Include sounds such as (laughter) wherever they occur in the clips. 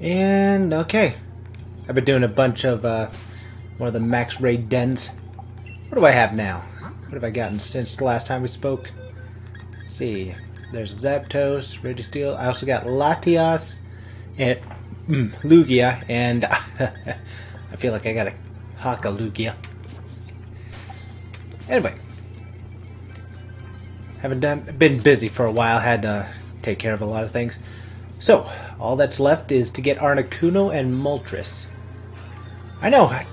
And okay, I've been doing a bunch of uh, one of the max raid dens. What do I have now? What have I gotten since the last time we spoke? Let's see, there's Zapdos, Registeel. I also got Latias and mm, Lugia, and (laughs) I feel like I got a Haka Lugia. Anyway, haven't done been busy for a while. Had to take care of a lot of things. So all that's left is to get Articuno and Moltres. I know, I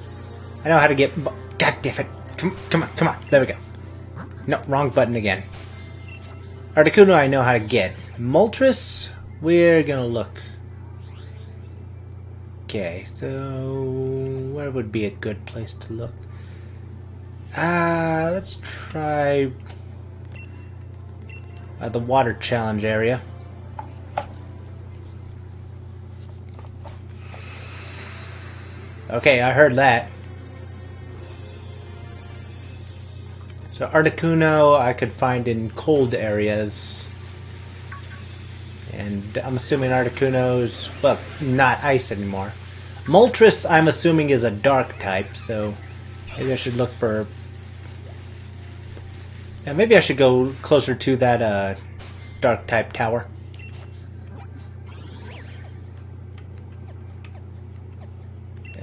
know how to get. God damn it! Come, come on, come on. There we go. No, wrong button again. Articuno, I know how to get. Moltres, we're gonna look. Okay, so where would be a good place to look? Ah, uh, let's try uh, the water challenge area. Okay, I heard that. So Articuno I could find in cold areas. And I'm assuming Articuno's, well, not ice anymore. Moltres, I'm assuming, is a dark type, so maybe I should look for... Yeah, maybe I should go closer to that uh, dark type tower.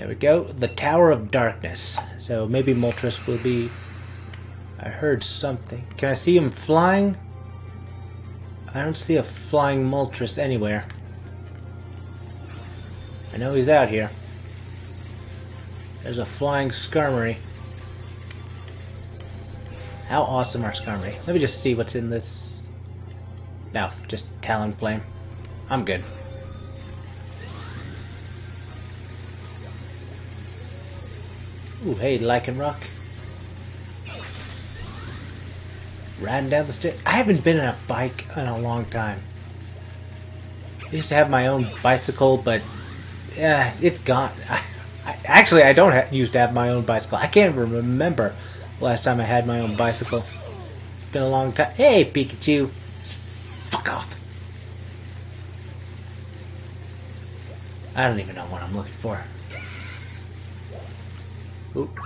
There we go. The Tower of Darkness. So maybe Moltres will be... I heard something. Can I see him flying? I don't see a flying Moltres anywhere. I know he's out here. There's a flying Skarmory. How awesome are Skarmory? Let me just see what's in this. No, just Talonflame. I'm good. Ooh, hey, rock? Riding down the stairs. I haven't been on a bike in a long time. I used to have my own bicycle, but yeah, it's gone. (laughs) I, I, actually, I don't ha used to have my own bicycle. I can't remember the last time I had my own bicycle. It's been a long time. Hey, Pikachu. Fuck off. I don't even know what I'm looking for. Oop.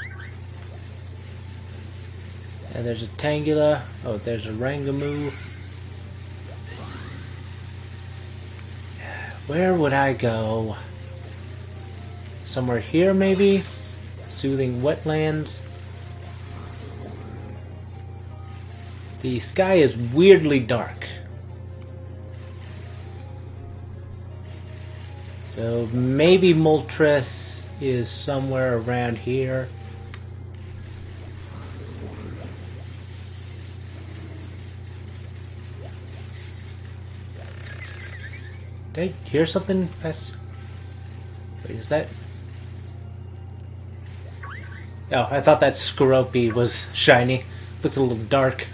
And there's a Tangela. Oh, there's a Rangamoo. Where would I go? Somewhere here, maybe? Soothing wetlands. The sky is weirdly dark. So maybe Moltres is somewhere around here. Did I hear something? Wait, is that? Oh, I thought that Skorupi was shiny. Looked a little dark.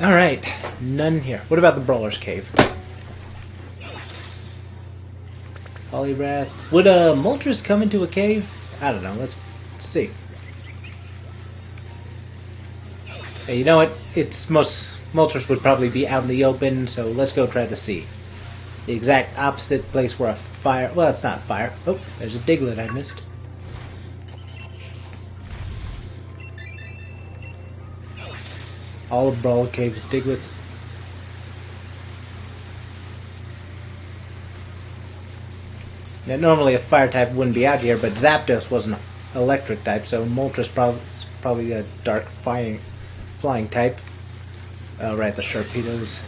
Alright, none here. What about the Brawler's Cave? Poliwrath. Would a uh, Moltres come into a cave? I don't know. Let's see. Hey, you know what? It's most Moltres would probably be out in the open, so let's go try to see. The exact opposite place where a fire. Well, it's not fire. Oh, there's a Diglett I missed. All of Brawl Cave's Digletts Now, normally a fire type wouldn't be out here, but Zapdos was an electric type, so Moltres probably probably a dark flying flying type. Oh, right, the Sharpedos.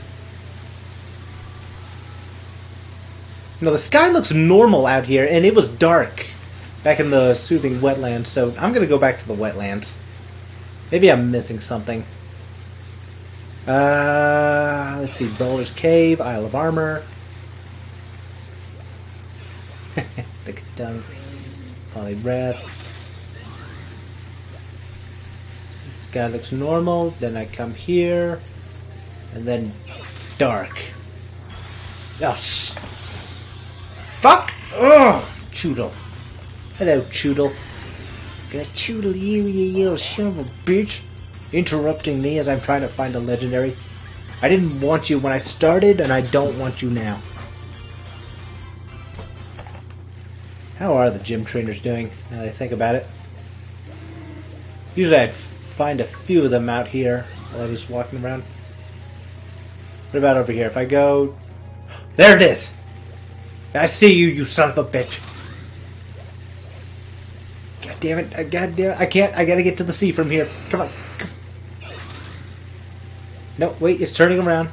No, the sky looks normal out here, and it was dark back in the soothing wetlands, so I'm gonna go back to the wetlands. Maybe I'm missing something. Uh, let's see, Brawler's Cave, Isle of Armor. The Dung, Poliwrath. This guy looks normal, then I come here, and then dark. Oh, fuck! Ugh! Chewtle. Hello, Chewtle. Gonna choodle you, you little son of a bitch. Interrupting me as I'm trying to find a legendary. I didn't want you when I started, and I don't want you now. How are the gym trainers doing, now that I think about it? Usually I'd find a few of them out here while I was walking around. What about over here? If I go... (gasps) There it is! I see you, you son of a bitch! God damn it, god damn it, I can't, I gotta get to the sea from here. Come on. Come. No, wait, it's turning around.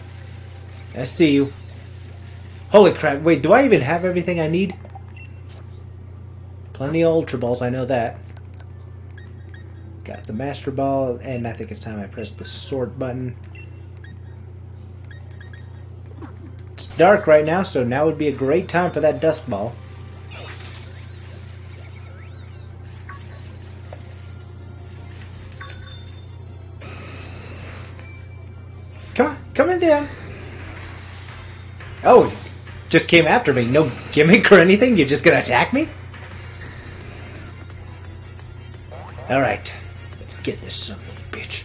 I see you. Holy crap, wait, do I even have everything I need? Plenty of Ultra Balls, I know that. Got the Master Ball, and I think it's time I press the sword button. It's dark right now, so now would be a great time for that Dusk Ball. Come on, coming down. Oh, just came after me. No gimmick or anything? You're just gonna attack me? Alright, let's get this son of a bitch.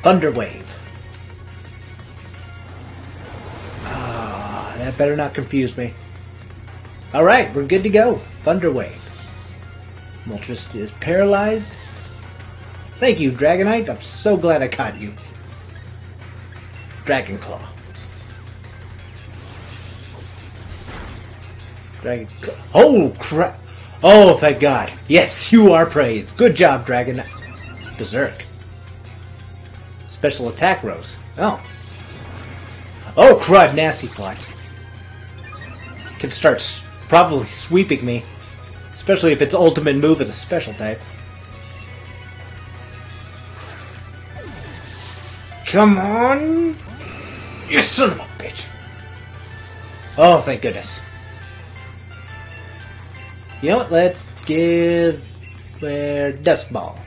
Thunder Wave. Ah, that better not confuse me. Alright, we're good to go. Thunder Wave. Moltres is paralyzed. Thank you, Dragonite. I'm so glad I caught you. Dragon Claw. Dragon. Oh, crap. Oh, thank God. Yes, you are praised. Good job, Dragon. Berserk. Special attack rose. Oh. Oh, crud, nasty plot. Can start s- probably sweeping me. Especially if its ultimate move is a special type. Come on! You son of a bitch! Oh, thank goodness. You know what? Let's give where Dusk Ball.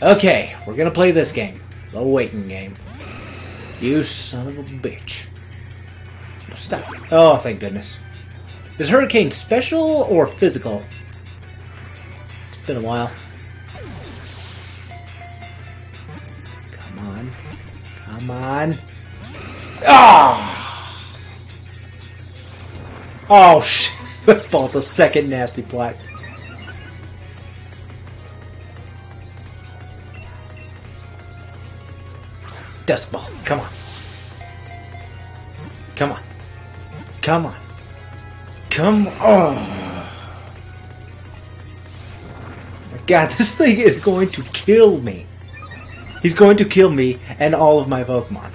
Okay, we're gonna play this game. The waiting game. You son of a bitch. Stop. Oh, thank goodness. Is Hurricane special or physical? It's been a while. Come on. Come on. Ah! Oh, Oh, shit. (laughs) Both the second nasty plot. Dusk ball. Come on. Come on. Come on. Come on. Oh. My God, (laughs) this thing is going to kill me. He's going to kill me and all of my Pokemon.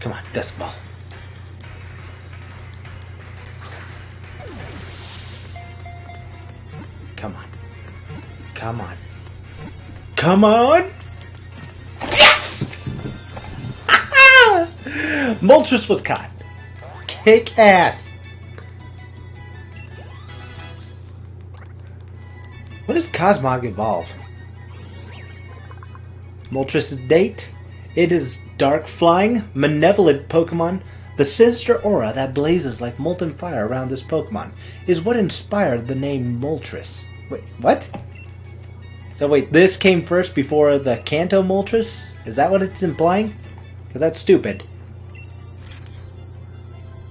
Come on, Dusk Ball. Come on. Come on! Yes! (laughs) Moltres was caught. Kick ass. What does Cosmog evolve? Moltres' date? It is dark flying, malevolent Pokemon. The sinister aura that blazes like molten fire around this Pokemon is what inspired the name Moltres. Wait, what? So wait, this came first before the Kanto Moltres? Is that what it's implying? Because that's stupid.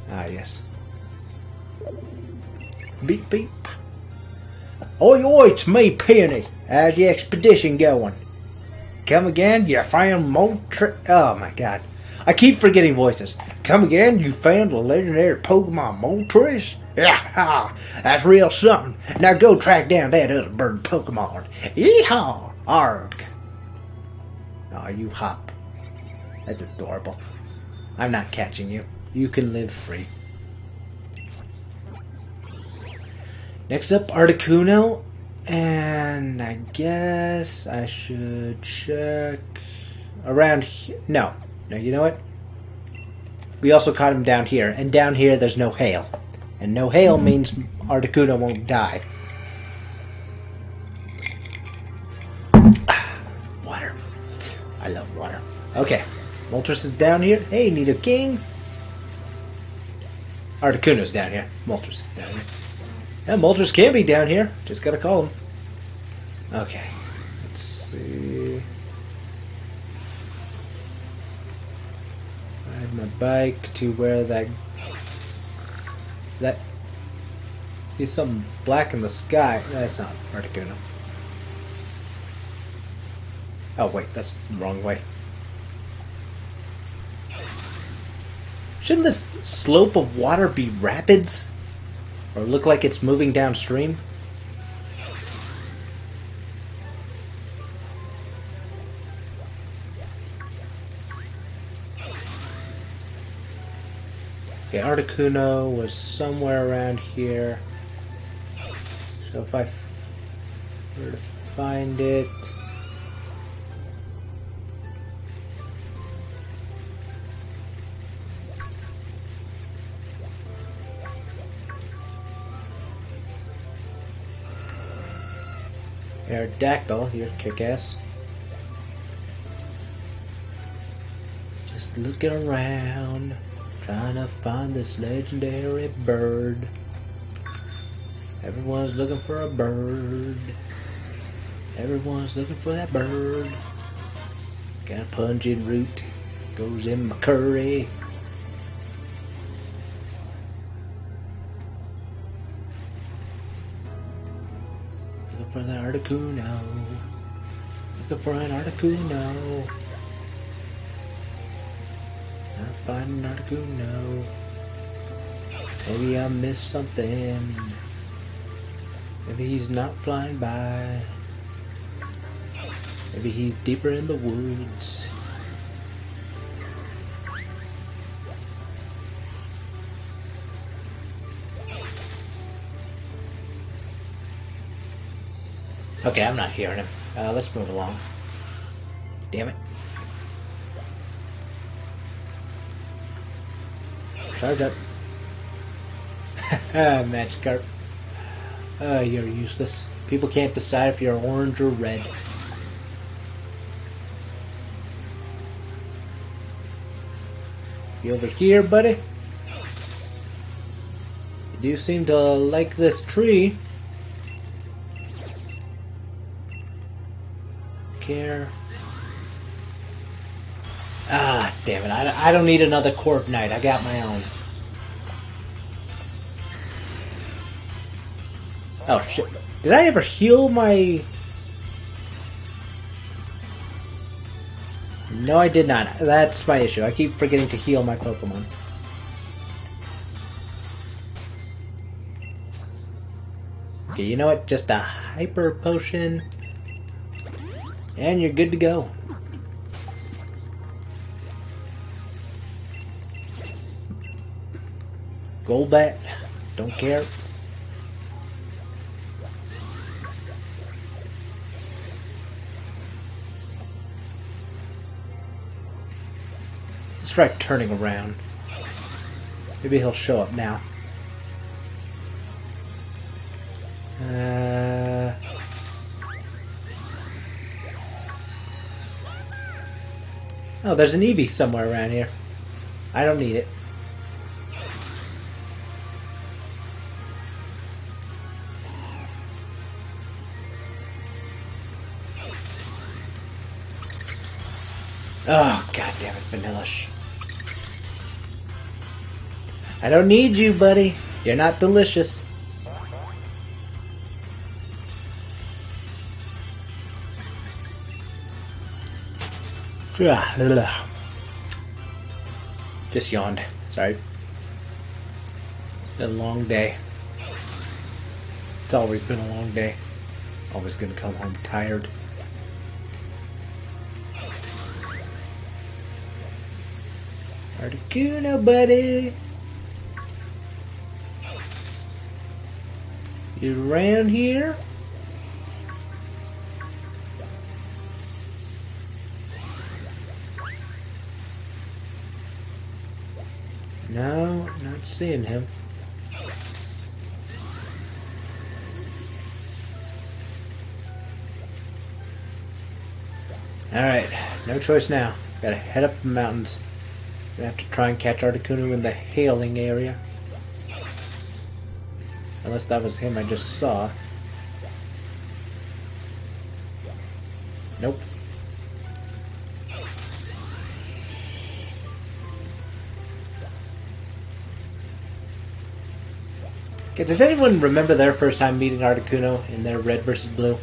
Ah, yes. Beep beep. Oi oi, it's me, Peony. How's the expedition going? Come again, you found Moltres. Oh my god. I keep forgetting voices. Come again, you found the legendary Pokemon Moltres? Yeah, that's real something. Now go track down that other bird Pokemon. Yeehaw! Arg. Oh, you hop. That's adorable. I'm not catching you. You can live free. Next up, Articuno. And I guess I should check around here. No. No, you know what? We also caught him down here. And down here, there's no hail. And no hail means Articuno won't die. (sighs) Water. I love water. Okay. Moltres is down here. Hey, need a King. Articuno's down here. Moltres is down here. Yeah, Moltres can be down here. Just gotta call him. Okay. Let's see. Ride my bike to where that that he's something black in the sky. That's not Articuno. Oh wait, that's the wrong way. Shouldn't this slope of water be rapids? Or look like it's moving downstream? Okay, Articuno was somewhere around here. So if I were to find it... Aerodactyl, you're kick-ass. Just looking around, trying to find this legendary bird. Everyone's looking for a bird. Everyone's looking for that bird. Got a pungent root, goes in my curry. Looking for that Articuno. Looking for an Articuno. Finding an. Maybe I missed something. Maybe he's not flying by. Maybe he's deeper in the woods. Okay, I'm not hearing him. Uh, let's move along. Damn it. Charge up. Magikarp. Uh, you're useless. People can't decide if you're orange or red. You over here, buddy? You do seem to like this tree. Care. Ah, damn it. I, I don't need another Corviknight. I got my own. Oh shit. Did I ever heal my... No, I did not. That's my issue. I keep forgetting to heal my Pokemon. Okay, you know what? Just a Hyper Potion. And you're good to go. Golbat. Don't care. Let's try turning around. Maybe he'll show up now. Uh... Oh, there's an Eevee somewhere around here. I don't need it. Oh, god damn it, Vanillish. I don't need you, buddy. You're not delicious. Ah, Just yawned. Sorry. It's been a long day. It's always been a long day. Always gonna come home tired. Articuno, buddy. You around here? No, not seeing him. Alright, no choice now. Gotta head up the mountains. Gonna have to try and catch Articuno in the hailing area. Unless that was him I just saw. Nope. Okay, does anyone remember their first time meeting Articuno in their red versus blue?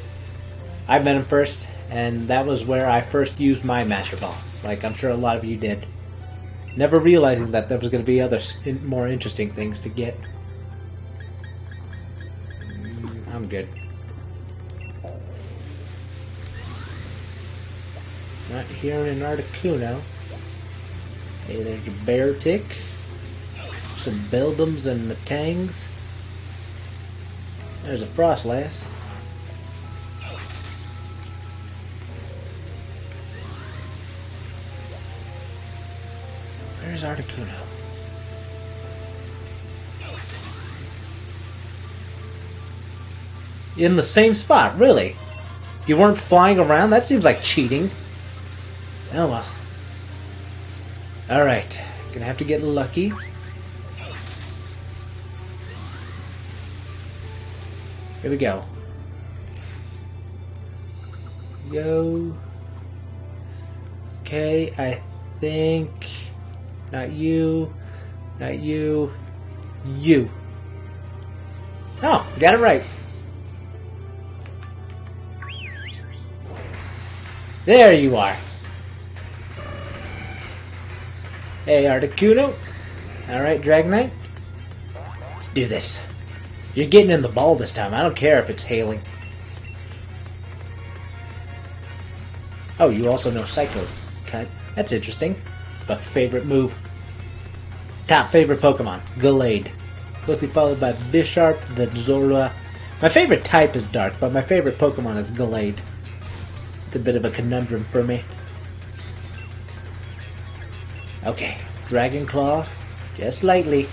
I met him first, and that was where I first used my Master Ball, like I'm sure a lot of you did. Never realizing that there was going to be other more interesting things to get. Mm, I'm good. Not here in Articuno. Hey, there's a Beartic. Some Beldums and Metangs. There's a Froslass. Where's Articuno? In the same spot, really? You weren't flying around? That seems like cheating. Oh well. Alright. Gonna have to get lucky. Here we go. Go. Okay, I think. Not you. Not you. You. Oh, got it right. There you are. Hey, Articuno. Alright, Dragonite. Let's do this. You're getting in the ball this time. I don't care if it's hailing. Oh, you also know Psycho. Okay, that's interesting. But favorite move. Top favorite Pokemon, Gallade. Closely followed by Bisharp, the Zorua. My favorite type is Dark, but my favorite Pokemon is Gallade. It's a bit of a conundrum for me. Okay, Dragon Claw, just lightly.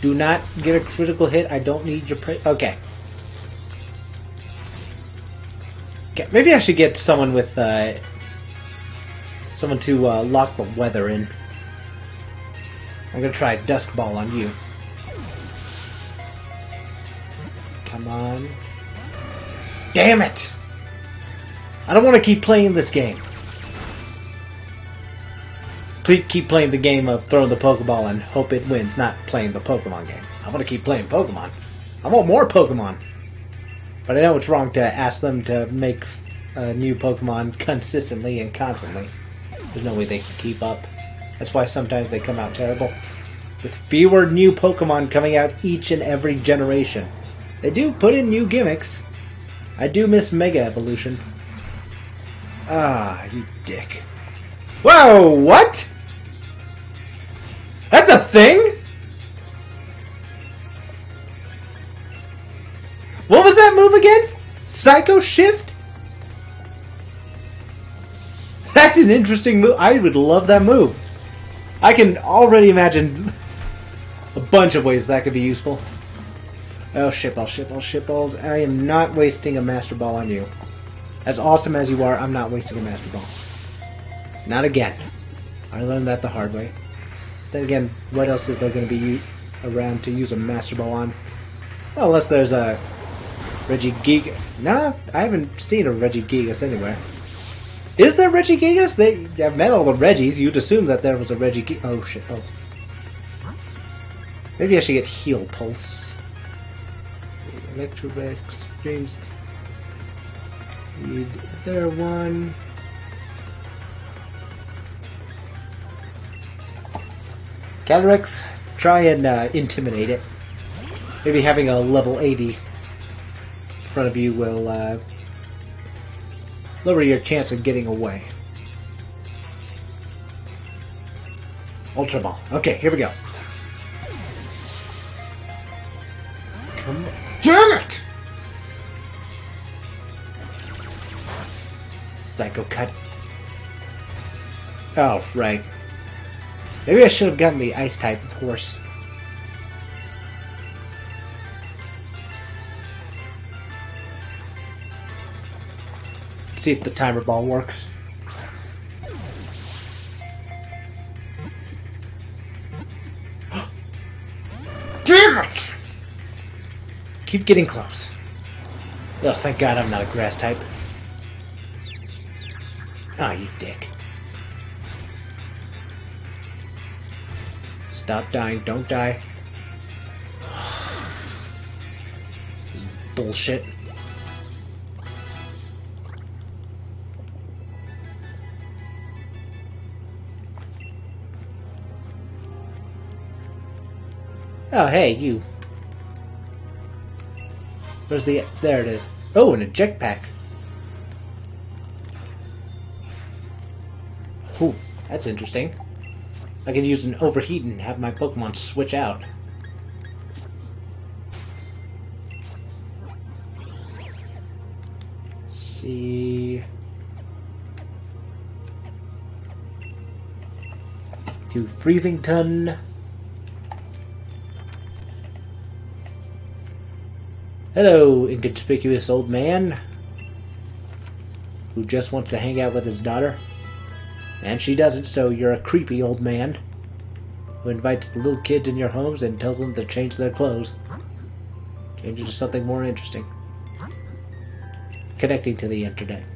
Do not get a critical hit. I don't need your pre- okay. Okay, maybe I should get someone with uh, someone to uh, lock the weather in. I'm gonna try a Dusk Ball on you. Come on. Damn it! I don't want to keep playing this game Please keep playing the game of throwing the Pokeball and hope it wins, not playing the Pokemon game. I want to keep playing Pokemon. I want more Pokemon. But I know it's wrong to ask them to make a new Pokemon consistently and constantly. There's no way they can keep up. That's why sometimes they come out terrible. With fewer new Pokemon coming out each and every generation. They do put in new gimmicks. I do miss Mega Evolution. Ah, you dick. Whoa, what? That's a thing? What was that move again? Psycho Shift? That's an interesting move. I would love that move. I can already imagine a bunch of ways that could be useful. Oh, shit balls, shit balls, shit balls. I am not wasting a Master Ball on you. As awesome as you are, I'm not wasting a Master Ball. Not again. I learned that the hard way. Then again, what else is there going to be around to use a Master Ball on? Well, unless there's a Regigigas. No, I haven't seen a Regigigas anywhere. Is there Regigigas? They have met all the Regis. You'd assume that there was a Regigigas. Oh shit, Pulse. Maybe I should get Heal Pulse. Electrorex, James. Is there one? Calyrex, try and uh, intimidate it. Maybe having a level 80 in front of you will uh, lower your chance of getting away. Ultra Ball. Okay, here we go. Come on. Damn it! Psycho Cut. Oh, right. Maybe I should have gotten the ice type horse. See if the timer ball works. (gasps) Damn it! Keep getting close. Oh, thank God I'm not a grass type. Ah, oh, you dick. Stop dying. Don't die. (sighs) bullshit. Oh, hey, you. Where's the... There it is. Oh, and a jetpack. Ooh, that's interesting. I could use an overheat and have my Pokemon switch out. see... To Freezington. Hello, inconspicuous old man. Who just wants to hang out with his daughter. And she doesn't, so you're a creepy old man. Who invites the little kids in your homes and tells them to change their clothes. Change it to something more interesting. Connecting to the internet.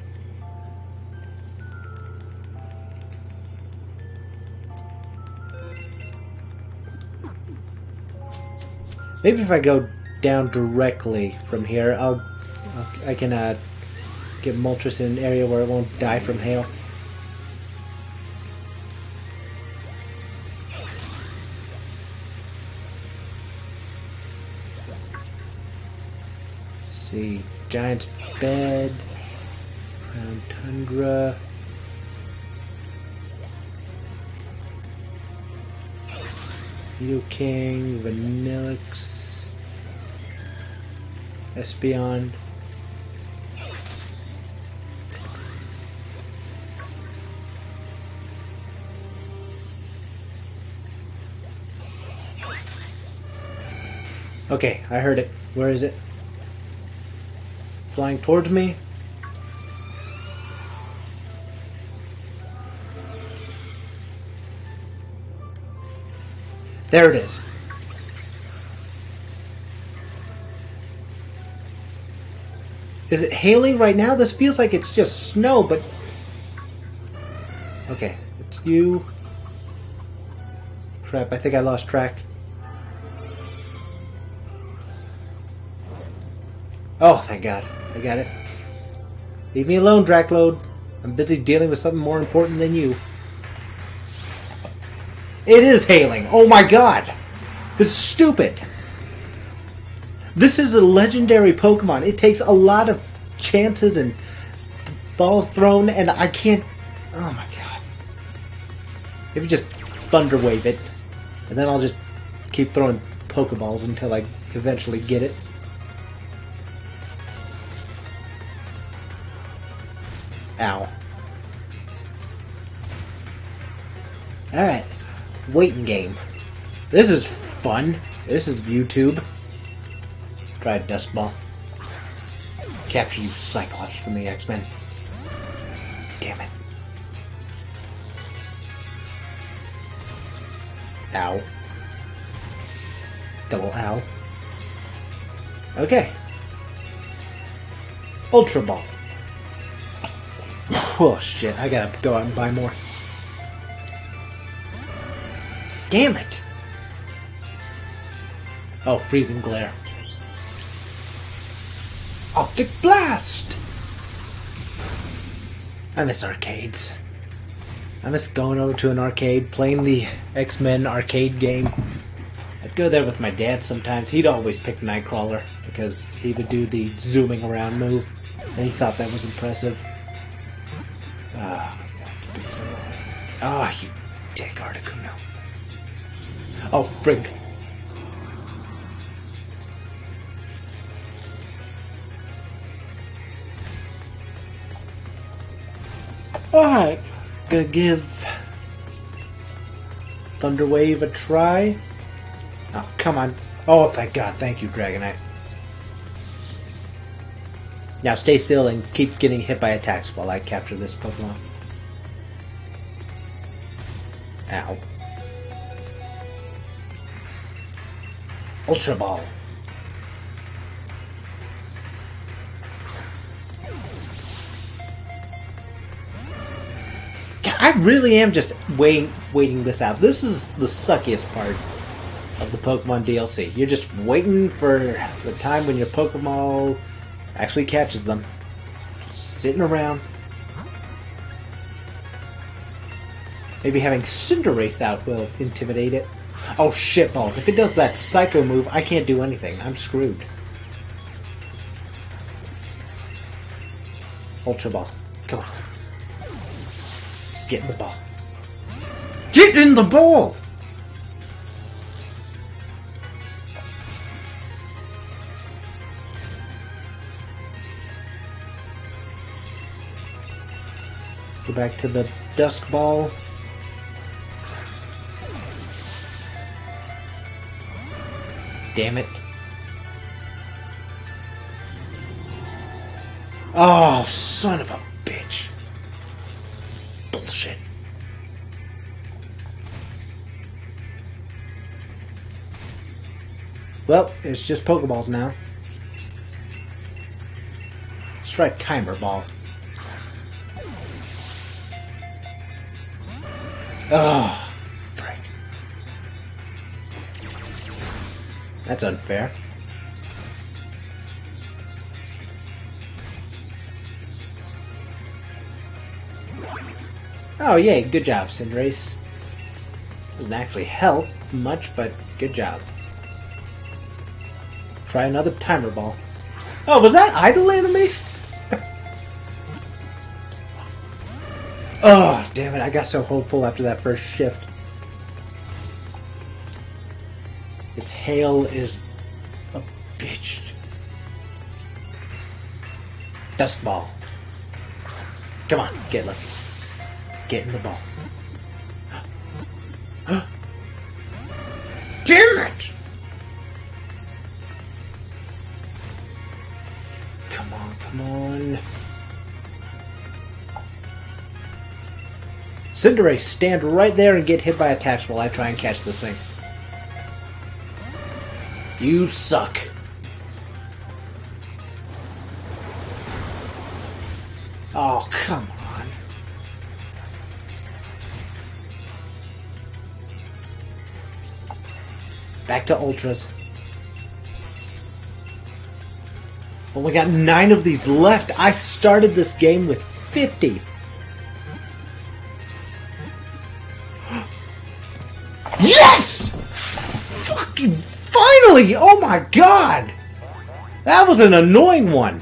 Maybe if I go down directly from here, I'll, I can uh, get Moltres in an area where it won't die from hail. Let's see, Giant's Bed, Crown Tundra. King, Vanillish. Espeon. Okay, I heard it. Where is it? Flying towards me? There it is. Is it hailing right now? This feels like it's just snow, but... Okay, it's you. Crap, I think I lost track. Oh, thank God. I got it. Leave me alone, Dracload. I'm busy dealing with something more important than you. It is hailing! Oh my god! This is stupid! This is a legendary Pokemon. It takes a lot of chances and balls thrown, and I can't. Oh my god! You just Thunder Wave it, and then I'll just keep throwing Pokeballs until I eventually get it. Ow. Alright. Waiting game. This is fun. This is YouTube. Dusk Ball. Capture you Cyclops from the X-Men. Damn it. Ow. Double ow. Okay. Ultra Ball. (laughs) Oh shit, I gotta go out and buy more. Damn it! Oh, freezing glare. Optic Blast! I miss arcades. I miss going over to an arcade, playing the X-Men arcade game. I'd go there with my dad sometimes. He'd always pick Nightcrawler because he would do the zooming around move. And he thought that was impressive. Oh, oh you dick, Articuno. Oh, frig. Alright, gonna give Thunderwave a try. Oh, come on. Oh, thank God. Thank you, Dragonite. Now stay still and keep getting hit by attacks while I capture this Pokemon. Ow. Ultra Ball. I really am just waiting, waiting this out. This is the suckiest part. of the Pokemon DLC. You're just waiting for the time when your Pokemon actually catches them. Just sitting around. Maybe having Cinderace out will intimidate it. Oh shit balls, if it does that Psycho move, I can't do anything. I'm screwed. Ultra Ball. Come on. Get in the ball. Get in the ball! Go back to the Dusk Ball. Damn it. Oh, son of a bitch. Bullshit. Well, it's just Pokeballs now. Let's try Timer Ball. Oh, frick. That's unfair. Oh, yay, good job, Cinderace. Doesn't actually help much, but good job. Try another timer ball. Oh, was that idle animation? (laughs) oh, damn it, I got so hopeful after that first shift. This hail is a bitch. Dusk ball. Come on, get lucky. Get in the ball. (gasps) Damn it! Come on, come on. Cinderace, stand right there and get hit by attacks while I try and catch this thing. You suck. To Ultras. Only got nine of these left. I started this game with 50. (gasps) Yes! Fucking finally! Oh my god! That was an annoying one.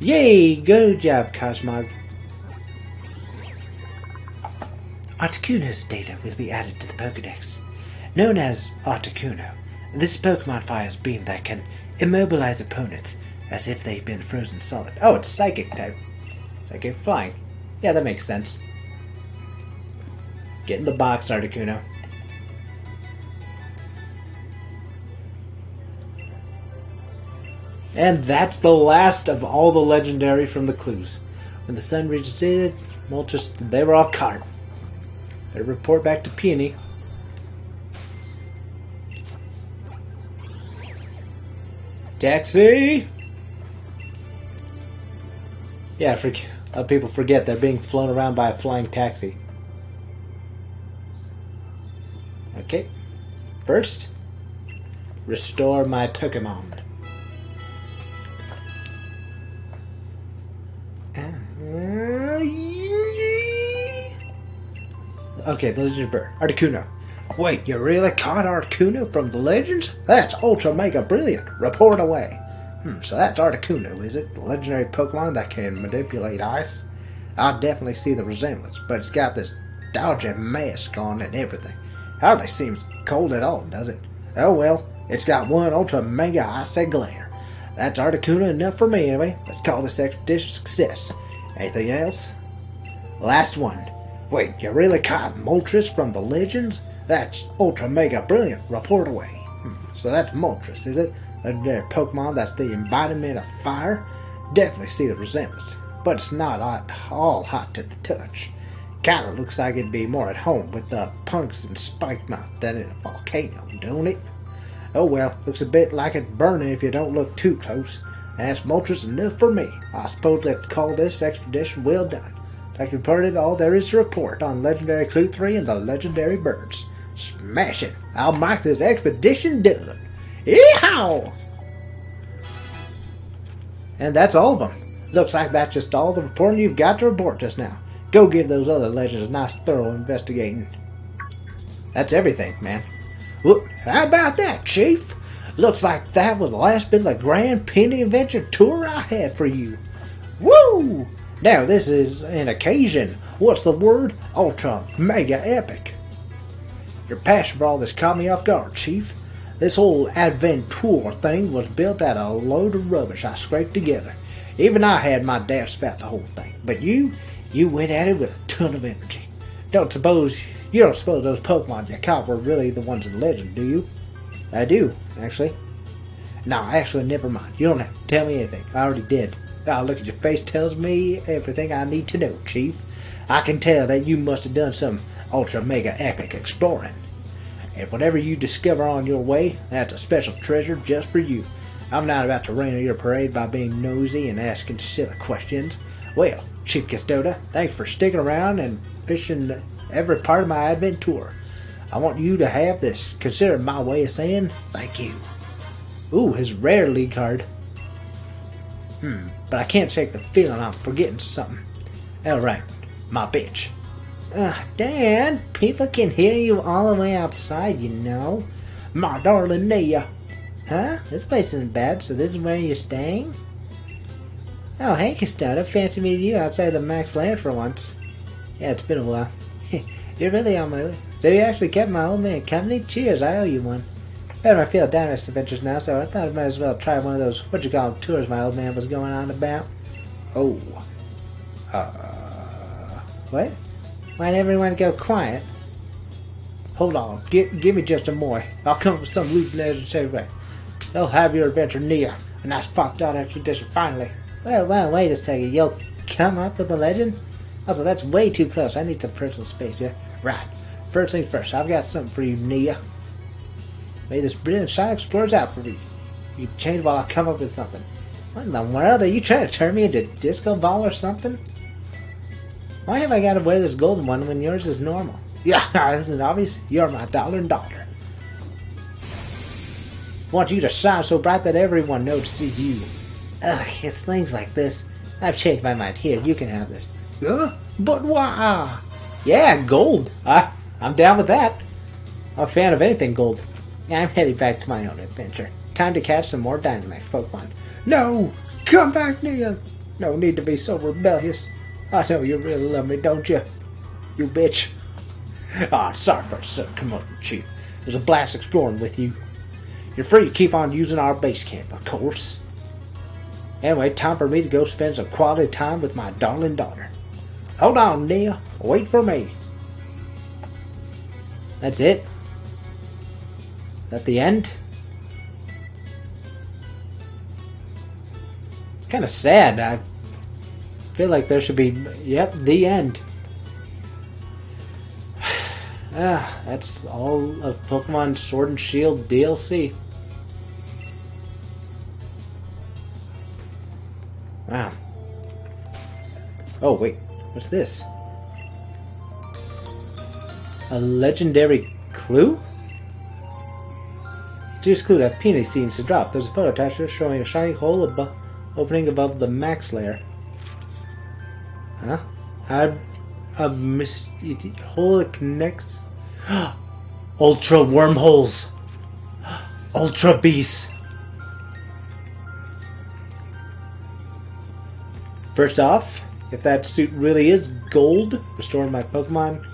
Yay! Good job, Cosmog. Articuno's data will be added to the Pokedex. Known as Articuno, this Pokemon fires beam that can immobilize opponents as if they've been frozen solid. Oh, it's Psychic type. Psychic flying. Yeah, that makes sense. Get in the box, Articuno. And that's the last of all the legendary from the clues. When the sun reaches Moltres, they were all caught. Better report back to Peony. Taxi! Yeah, for, of people forget they're being flown around by a flying taxi. Okay. First, restore my Pokemon. Uh, okay, the Legend of Bird. Articuno. Wait, you really caught Articuno from the Legends? That's Ultra Mega Brilliant. Report away. Hmm, so that's Articuno, is it? The legendary Pokemon that can manipulate ice? I definitely see the resemblance, but it's got this dodgy mask on and everything. Hardly seems cold at all, does it? Oh well, it's got one Ultra Mega Icy Glare. That's Articuno enough for me anyway. Let's call this expedition a success. Anything else? Last one. Wait, you really caught Moltres from the Legends? That's Ultra Mega Brilliant. Report away. Hmm, so that's Moltres, is it? Legendary Pokemon that's the embodiment of fire? Definitely see the resemblance. But it's not at all hot to the touch. Kinda looks like it'd be more at home with the punks and Spikemuth than in a volcano, don't it? Oh well, looks a bit like it's burning if you don't look too close. That's Moltres enough for me. I suppose let's call this expedition well done. Like reported, all there is to report on Legendary Clue 3 and the Legendary Birds. Smash it! I'll mark this expedition done. Yeehaw! And that's all of them. Looks like that's just all the reporting you've got to report just now. Go give those other legends a nice thorough investigating. That's everything, man. Look, how about that, Chief? Looks like that was the last bit of the Grand Peony Adventure tour I had for you. Woo! Now this is an occasion. What's the word? Ultra mega epic. Your passion for all this caught me off guard, Chief. This whole adventure thing was built out of a load of rubbish I scraped together. Even I had my doubts about the whole thing. But you, you went at it with a ton of energy. Don't suppose you don't suppose those Pokemon you caught were really the ones in Legend, do you? I do, actually. No, actually, never mind. You don't have to tell me anything. I already did. Ah, look at your face tells me everything I need to know, Chief. I can tell that you must have done some ultra mega epic exploring. And whatever you discover on your way, that's a special treasure just for you. I'm not about to rain on your parade by being nosy and asking silly questions. Well, Chief Kisdota, thanks for sticking around and fishing every part of my advent tour. I want you to have this. Consider my way of saying thank you. Ooh, his rare League Card. Hmm, but I can't shake the feeling I'm forgetting something. Alright, my bitch. Ah, Dan, people can hear you all the way outside, you know. My darling Nia. Huh? This place isn't bad, so this is where you're staying? Oh, hey, Kisdota. Fancy meeting you outside the Max Lair for once. Yeah, it's been a while. (laughs) You're really on my way. So you actually kept my old man company? Cheers, I owe you one. Better my field Dynamax adventures now, so I thought I might as well try one of those, what you call them, tours my old man was going on about. Oh. Uh. What? Why'd everyone go quiet? Hold on, give, give me just a more. I'll come up with some loose legends anyway. They'll have your adventure near. A nice fucked out expedition, finally. Well, well, wait a second. You'll come up with a legend? Also, that's way too close. I need some personal space here. Right. First thing first, I've got something for you, Nia. May this brilliant shine explores out for you. You change while I come up with something. What in the world? Are you trying to turn me into disco ball or something? Why have I got to wear this golden one when yours is normal? (laughs) Yeah, isn't it obvious? You're my darling daughter. I want you to shine so bright that everyone notices you. Ugh, it's things like this. I've changed my mind. Here, you can have this. Uh, but why? Yeah, gold. I, I'm down with that. I'm a fan of anything gold. I'm heading back to my own adventure. Time to catch some more Dynamax Pokemon. No! Come back, Nia! No need to be so rebellious. I know you really love me, don't you? You bitch. Ah, oh, sorry for so come on, Chief. It was a blast exploring with you. You're free to keep on using our base camp, of course. Anyway, time for me to go spend some quality time with my darling daughter. Hold on, Nia. Wait for me. That's it? At the end? Kind of sad. I feel like there should be. Yep, the end. (sighs) ah, that's all of Pokemon Sword and Shield DLC. Wow. Oh, wait. What's this? A legendary clue? Here's clue that Peony seems to drop. There's a photo attached showing a shiny hole above, opening above the max layer. Huh? Add a misty hole that connects. (gasps) Ultra wormholes! (gasps) Ultra beasts! First off, if that suit really is gold, restoring my Pokemon,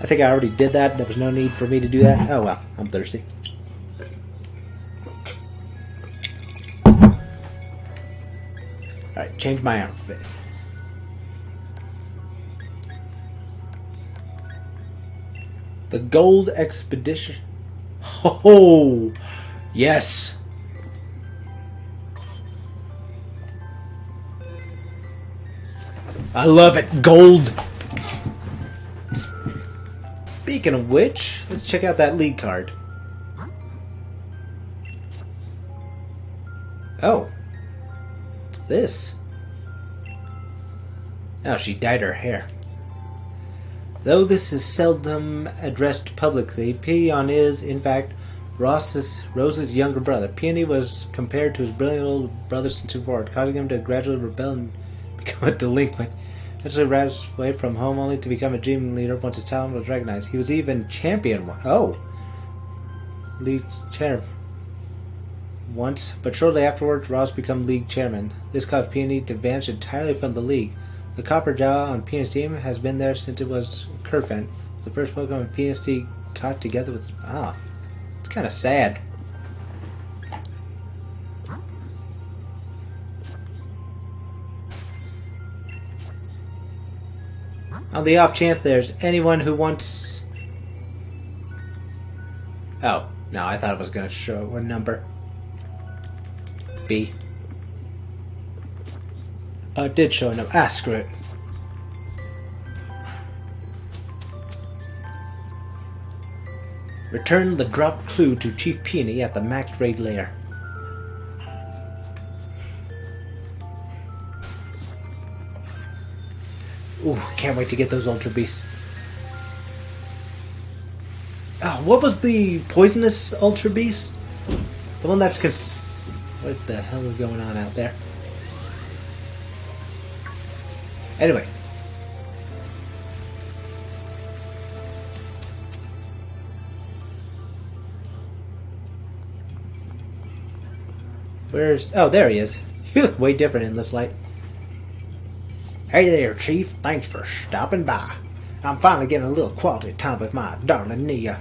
I think I already did that. There was no need for me to do that. Oh well, I'm thirsty. Alright, change my outfit. The Gold Expedition. Oh, yes. I love it. Gold. Speaking of which, let's check out that League Card. Oh. What's this? Oh, she dyed her hair. Though this is seldom addressed publicly, Peony is, in fact, Ross's, Rose's younger brother. Peony was compared to his brilliant older brother since forward, causing him to gradually rebel and (laughs) become a delinquent. Eventually ran away from home only to become a dream leader once his talent was recognized. He was even champion. Oh! League chair once, but shortly afterwards, Ross became league chairman. This caused Peony to vanish entirely from the league. The Copperajah on team has been there since it was Cufant. The first Pokemon PNC caught together with. Ah, it's kind of sad. On the off chance there's anyone who wants. Oh, no, I thought it was going to show a number. B. Uh, did show number. Ah, screw it. Return the dropped clue to Chief Peony at the Max Raid lair. Ooh, can't wait to get those Ultra Beasts. Oh, what was the poisonous Ultra Beast? The one that's cons- What the hell is going on out there? Anyway. Where's... Oh, there he is. (laughs) You look way different in this light. Hey there, Chief. Thanks for stopping by. I'm finally getting a little quality time with my darling Nia.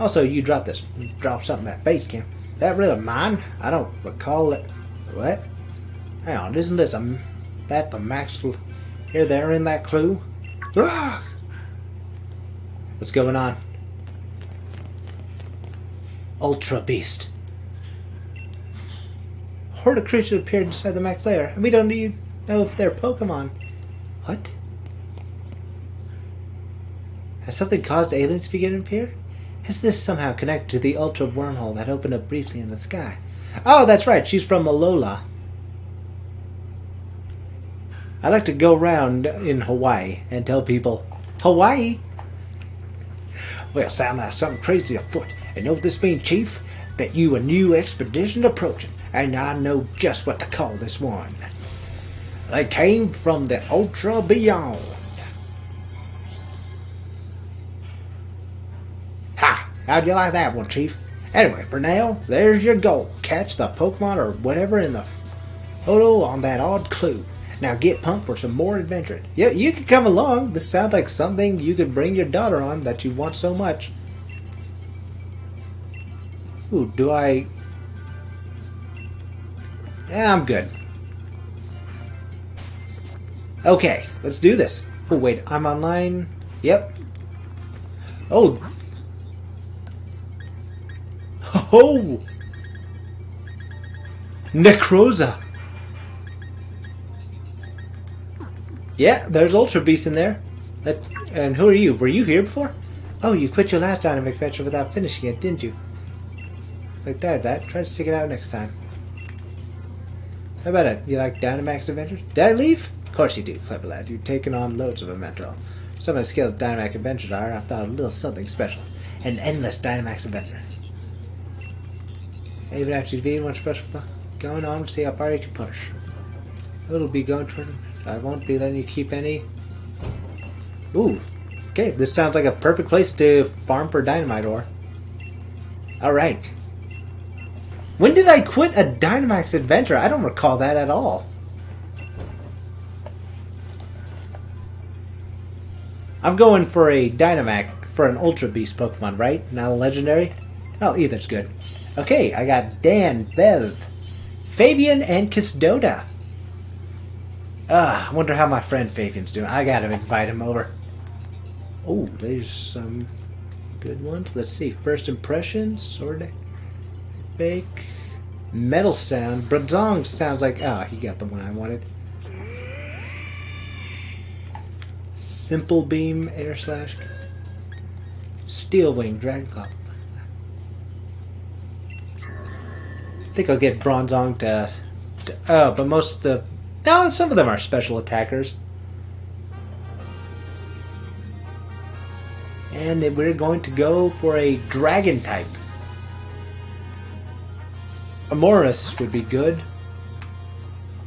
Also, you dropped this. Dropped something at base camp. Is that really mine? I don't recall it. What? Hang on, isn't this a... That the max... Here, there in that clue? Ah! What's going on? Ultra Beast. Horde of creatures appeared inside the max lair, and we don't even know if they're Pokemon. What? Has something caused aliens to begin to appear? Is this somehow connected to the ultra wormhole that opened up briefly in the sky? Oh, that's right, she's from Alola. I like to go around in Hawaii and tell people, Hawaii? Well, sound like something crazy afoot. And know what this means, Chief? Bet you a new expedition approaching, and I know just what to call this one. They came from the ultra beyond. Ha! How'd you like that one, Chief? Anyway, for now, there's your goal. Catch the Pokemon or whatever in the photo on that odd clue. Now get pumped for some more adventure. Yeah, you could come along. This sounds like something you could bring your daughter on that you want so much. Ooh, do I... Yeah, I'm good. Okay, let's do this. Oh, wait, I'm online. Yep. Oh. (laughs) Oh! Necrozma! Yeah, there's Ultra Beast in there. That, and who are you? Were you here before? Oh, you quit your last Dynamax adventure without finishing it, didn't you? Like that, that. Try to stick it out next time. How about it? You like Dynamax adventures? Did I leave? Of course you do, clever lad. You've taken on loads of them after all. Some of the skills Dynamax adventures are, I thought a little something special. An endless Dynamax adventure. Even after you've eaten one special going on to see how far you can push. It'll be going toward I won't be letting you keep any. Ooh. Okay, this sounds like a perfect place to farm for Dynite Ore. Alright. When did I quit a Dynamax adventure? I don't recall that at all. I'm going for a Dynamax for an Ultra Beast Pokemon, right? Not a legendary? Oh, either's good. Okay, I got Dan, Bev, Fabian, and Kisdota. Ah, I wonder how my friend Fabian's doing. I gotta invite him over. Oh, there's some good ones. Let's see. First impressions, sort of fake, metal sound. Bronzong sounds like Oh, he got the one I wanted. Simple beam, air slash, steel wing, dragon claw. I think I'll get Bronzong to, to. Oh, but most of the. No, some of them are special attackers. And we're going to go for a dragon type. Amoris would be good.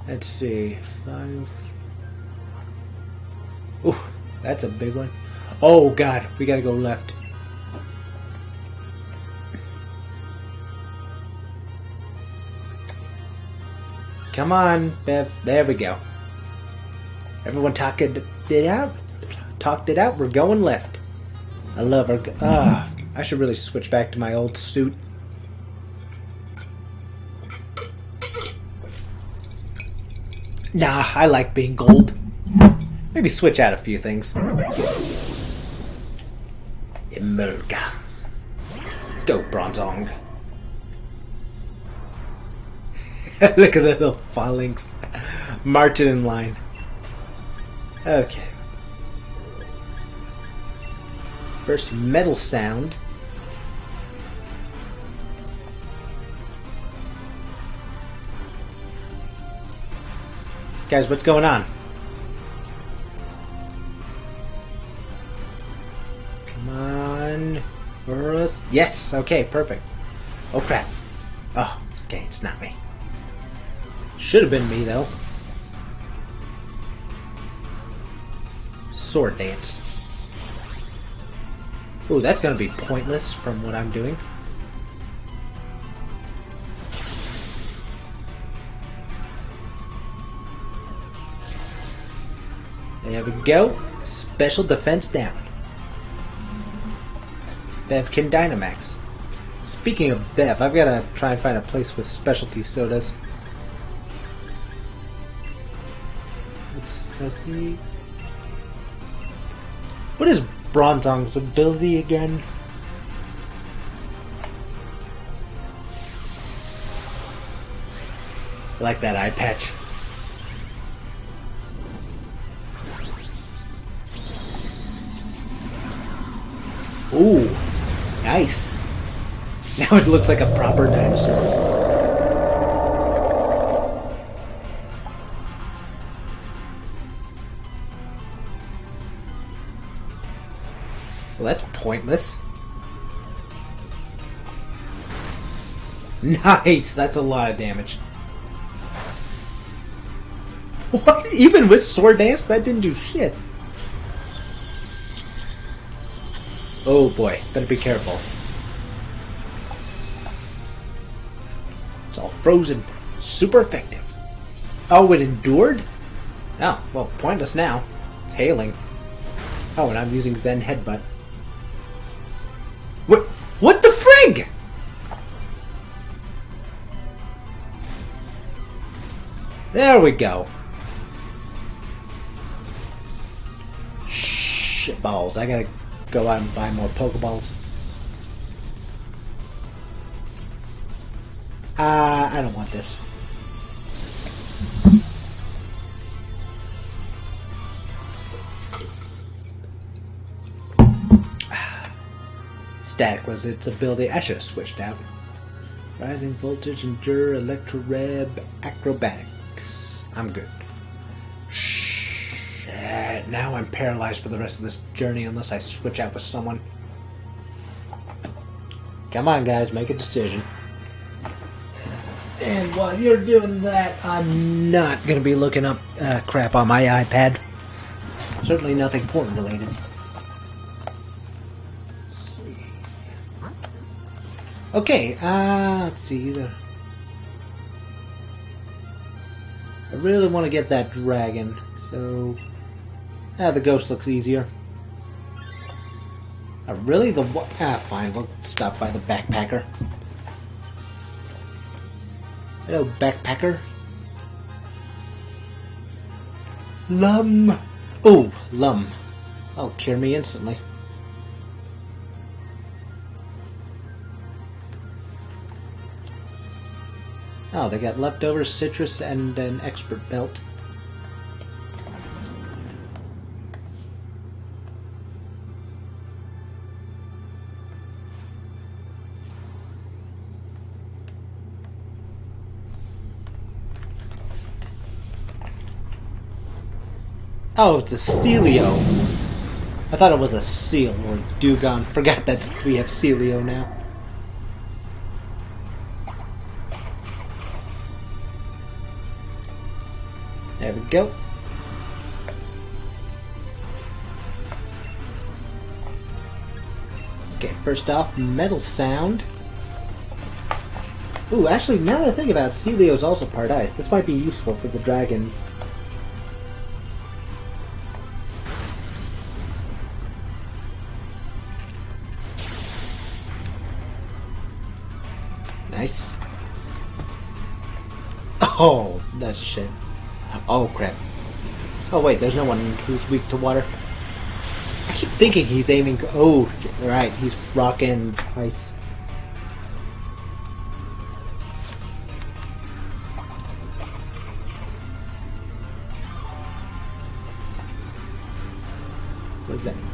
Let's see. Five. Ooh, that's a big one. Oh god, we gotta go left. Come on, Bev. There we go. Everyone talked it out. Talked it out. We're going left. I love her. Ah, I should really switch back to my old suit. Nah, I like being gold. Maybe switch out a few things. Emolga. Go, Bronzong. (laughs) Look at the little phalanx marching in line. Okay. First metal sound. Guys, what's going on? Come on. Yes, okay, perfect. Oh crap. Oh, okay, it's not me. Should have been me though. Sword dance. Ooh, that's gonna be pointless from what I'm doing. There we go. Special defense down. Bev can Dynamax. Speaking of Bev, I've got to try and find a place with specialty sodas. See. What is Bronzong's ability again? I like that eye patch. Ooh, nice. (laughs) Now it looks like a proper dinosaur. Pointless. (laughs) Nice, that's a lot of damage. What? Even with Sword Dance, that didn't do shit. Oh boy, better be careful. It's all frozen. Super effective. Oh, it endured? Oh, well, pointless now. It's hailing. Oh, and I'm using Zen Headbutt. There we go. Shit balls. I gotta go out and buy more Pokeballs. Uh, I don't want this. Static was its ability. I should have switched out. Rising voltage, endure, Electroweb, acrobatics. I'm good. Shit. Now I'm paralyzed for the rest of this journey unless I switch out with someone. Come on, guys, make a decision. And while you're doing that, I'm not going to be looking up uh, crap on my iPad. Certainly nothing porn related. Okay, uh, let's see. The... really want to get that dragon, so... Ah, the ghost looks easier. Uh, really? The? Ah, fine. We'll stop by the backpacker. Hello, backpacker. Lum. Oh, lum. That'll cure me instantly. Oh, they got leftover Sitrus and an expert belt. Oh, it's a Sealeo. I thought it was a seal or Dewgong. Forgot that we have Sealeo now. Go. Okay, first off, metal sound. Ooh, actually, now that I think about it, Sealeo's also part ice. This might be useful for the dragon. Nice. Oh, that's a shame. Oh, crap. Oh, wait, there's no one who's weak to water. I keep thinking he's aiming. Oh, right, he's rocking ice.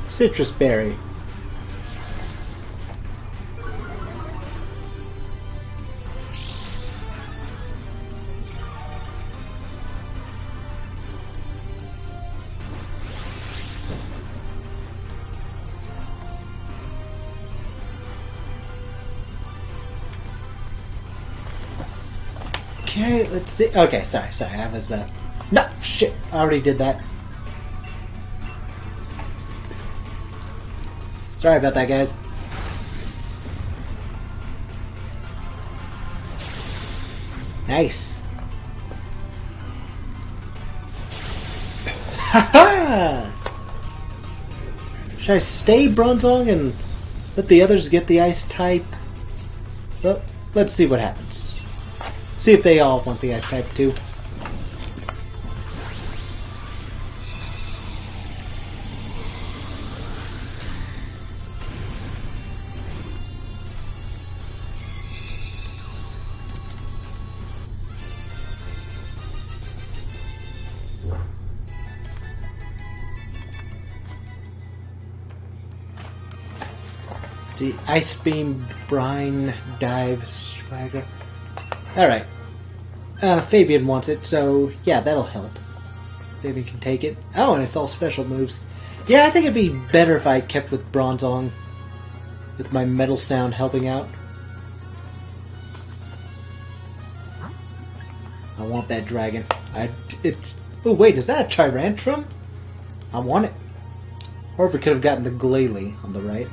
Sitrus berry. Okay, sorry, sorry. I was uh, no shit. I already did that. Sorry about that, guys. Nice. Haha! (laughs) Should I stay Bronzong and let the others get the ice type? Well, let's see what happens. See if they all want the ice type too. The Ice Beam, Brine, Dive, Swagger. Alright. Uh, Fabian wants it, so yeah, that'll help. Fabian can take it. Oh, and it's all special moves. Yeah, I think it'd be better if I kept with Bronzong. With my metal sound helping out. I want that dragon. I, it's. Oh, wait, is that a Tyrantrum? I want it. Or if we could have gotten the Glalie on the right.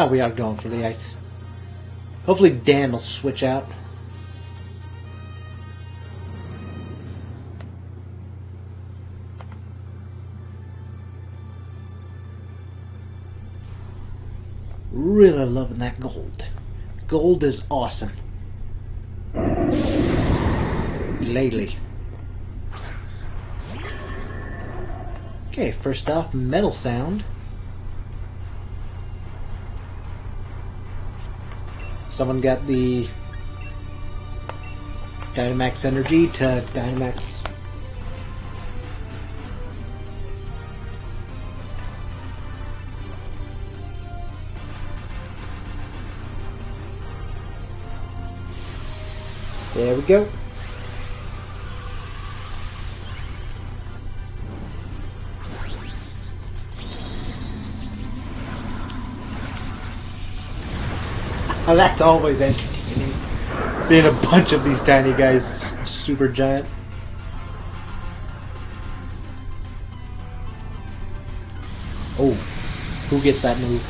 Oh, we are going for the ice. Hopefully Dan will switch out. Really loving that gold. Gold is awesome. Lately. Okay, first off, metal sound. Someone got the Dynamax energy to Dynamax. There we go. That's always entertaining. Seeing a bunch of these tiny guys super giant. Oh, who gets that move?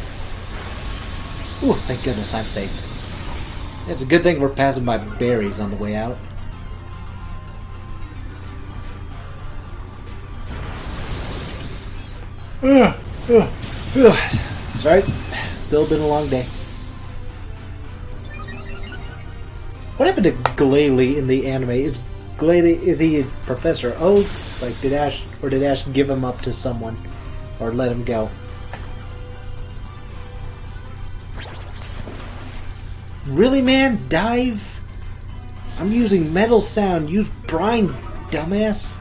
Oh, thank goodness I'm safe. It's a good thing we're passing by berries on the way out. Sorry, still been a long day. What happened to Glalie in the anime? Is Glalie is he Professor Oaks? Like did Ash or did Ash give him up to someone or let him go? Really, man? Dive? I'm using metal sound. Use brine, dumbass.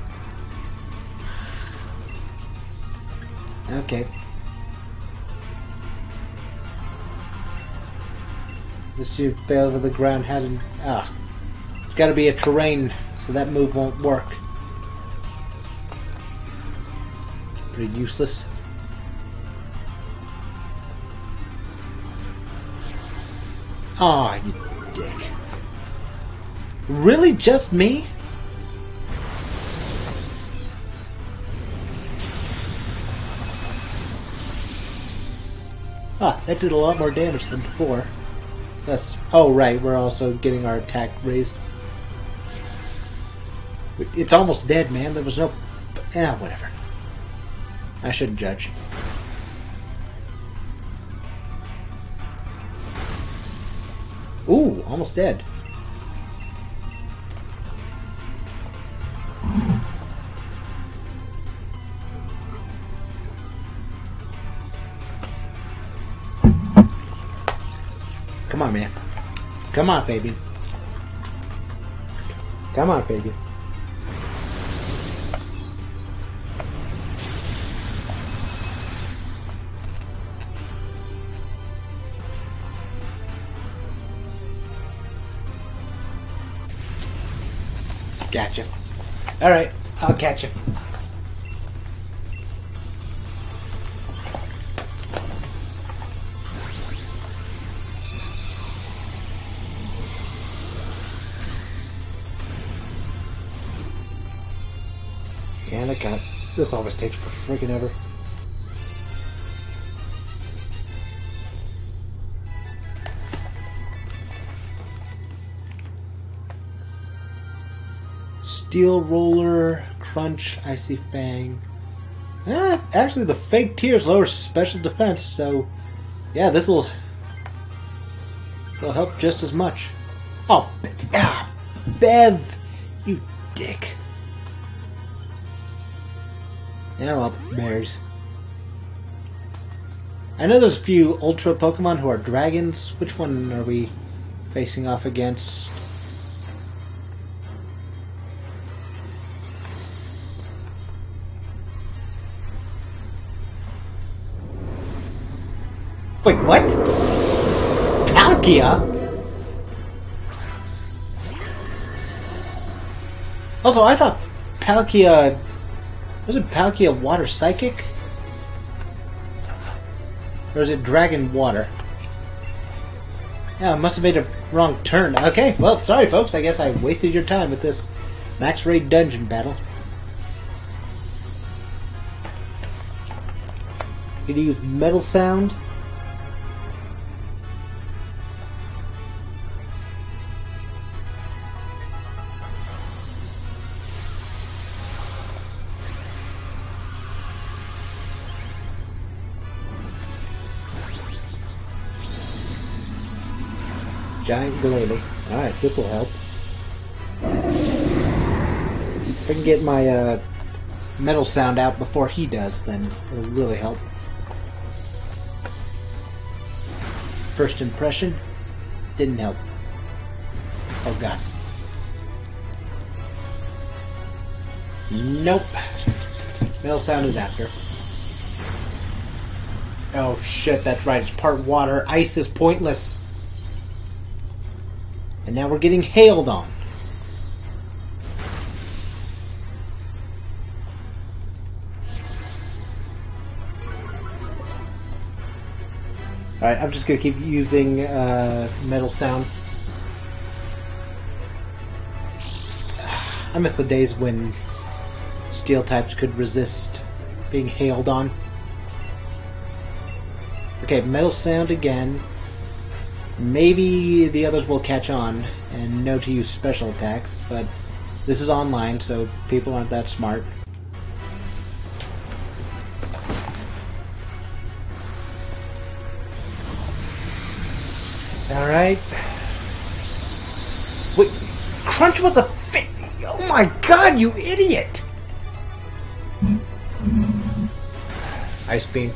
Okay. This dude fell to the ground, hasn't... Ah. It's gotta be a terrain, so that move won't work. Pretty useless. Aw, you dick. Really just me? Ah, that did a lot more damage than before. That's oh right, we're also getting our attack raised. It's almost dead, man. There was no ah, whatever. I shouldn't judge. Ooh, almost dead. Come on, baby. Come on, baby. Gotcha. Alright, I'll catch you. This always takes for freaking ever. Steel Roller, Crunch, Icy Fang. Eh, actually, the fake tears lowers special defense, so yeah, this will will help just as much. Oh, ah, Bev, you dick. Yeah, well, bears. I know there's a few Ultra Pokemon who are dragons. Which one are we facing off against? Wait, what? Palkia? Also, I thought Palkia... Wasn't Palkia water psychic? Or is it dragon water? Yeah, I must have made a wrong turn. Okay, well, sorry folks, I guess I wasted your time with this max raid dungeon battle. Gonna use metal sound. Glalie. Alright, this will help. If I can get my uh, metal sound out before he does, then it'll really help. First impression didn't help. Oh god. Nope. Metal sound is after. Oh shit, that's right, it's part water. Ice is pointless. And now we're getting hailed on. Alright, I'm just gonna keep using uh, metal sound. I miss the days when steel types could resist being hailed on. Okay, metal sound again. Maybe the others will catch on and know to use special attacks, but this is online, so people aren't that smart. Alright. Wait, Crunch was a fit. Oh my god, you idiot! Ice Beam.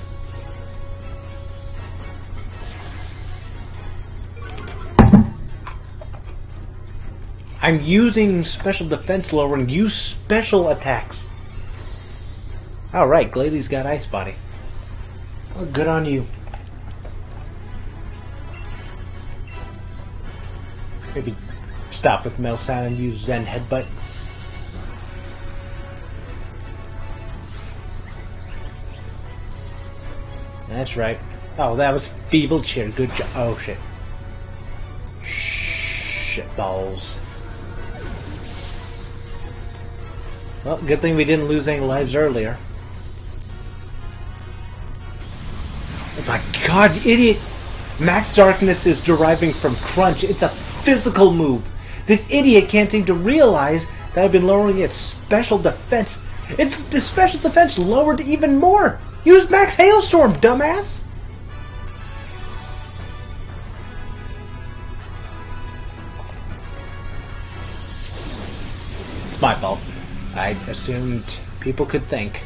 I'm using special defense lowering. Use special attacks. Alright, Glalie's got Ice Body. Well, good on you. Maybe stop with Metal Sound and use Zen Headbutt. That's right. Oh, that was Feeble Cheer. Good job. Oh, shit. Shit balls. Well, good thing we didn't lose any lives earlier. Oh my god, idiot! Max Darkness is deriving from Crunch. It's a physical move. This idiot can't seem to realize that I've been lowering its special defense. Its the special defense lowered even more. Use Max Hailstorm, dumbass! It's my fault. I assumed people could think.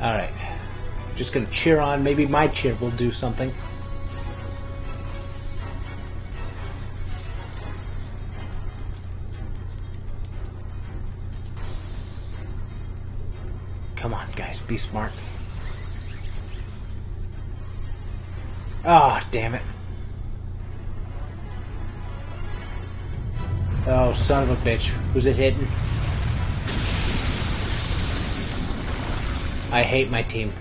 Alright. Just gonna cheer on. Maybe my cheer will do something. Come on, guys. Be smart. Oh, damn it. Oh, son of a bitch. Who's it hitting? I hate my team.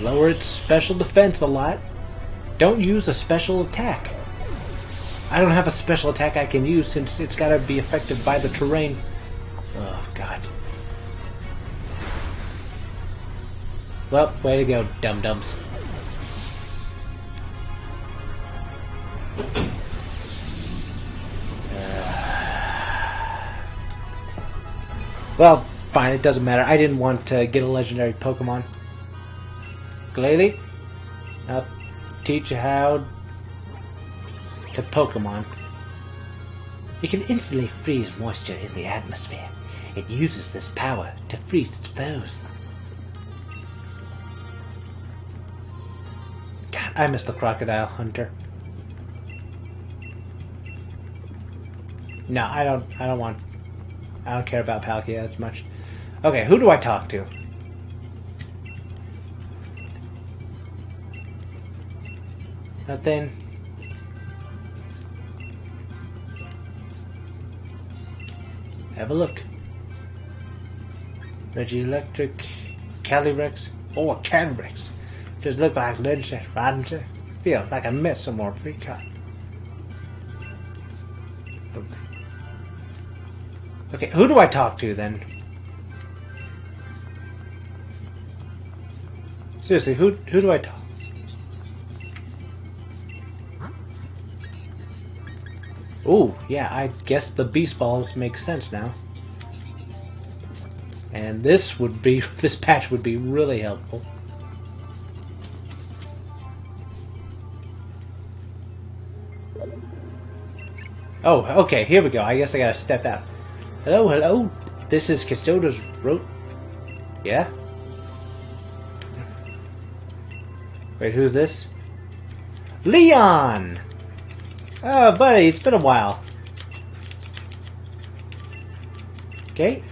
Lower its special defense a lot. Don't use a special attack. I don't have a special attack I can use since it's gotta be affected by the terrain. Well, way to go, dum-dums. Uh, well, fine, it doesn't matter. I didn't want to get a legendary Pokemon. Glalie, I'll teach you how to Pokemon. It can instantly freeze moisture in the atmosphere. It uses this power to freeze its foes. I miss the Crocodile Hunter. No, I don't. I don't want. I don't care about Palkia as much. Okay, who do I talk to? Nothing. Have a look. Regieleki, Calyrex. Oh, a Calyrex. Just look like Lindsay, Ramsey. Eh? Feel like I met some more free cut. Okay, who do I talk to then? Seriously, who who do I talk? Oh, yeah, I guess the beast balls make sense now. And this would be (laughs) this patch would be really helpful. Oh, okay, here we go. I guess I gotta step out. Hello, hello. This is Kisdota's road. Yeah? Wait, who's this? Leon! Oh, buddy, it's been a while. Okay.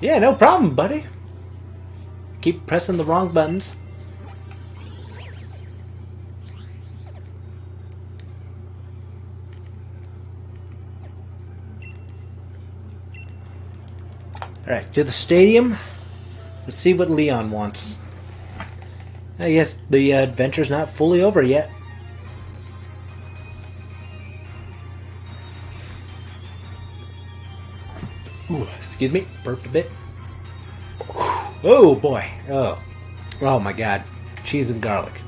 Yeah, no problem, buddy. Keep pressing the wrong buttons. Alright, to the stadium. Let's see what Leon wants. I guess the uh, adventure's not fully over yet. Ooh, excuse me, burped a bit. Oh boy, oh, oh my god, cheese and garlic.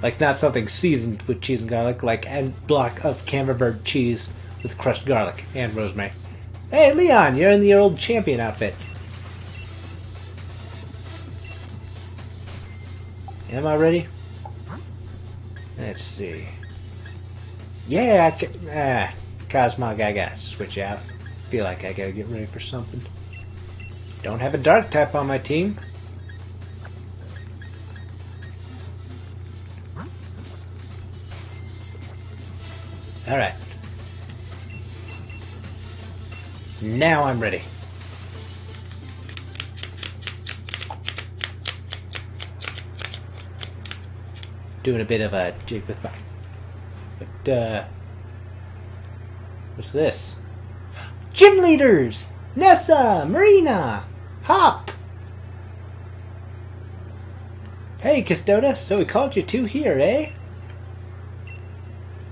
Like not something seasoned with cheese and garlic, like a block of Camembert cheese with crushed garlic and rosemary. Hey, Leon, you're in the old champion outfit. Am I ready? Let's see. Yeah, I can, ah, Cosmog, I gotta switch out. Feel like I gotta get ready for something. Don't have a dark type on my team. Alright. Now I'm ready. Doing a bit of a jig with my. But, uh. What's this? Gym leaders! Nessa! Marnie! Hop! Hey, Kisdota, so we called you two here, eh?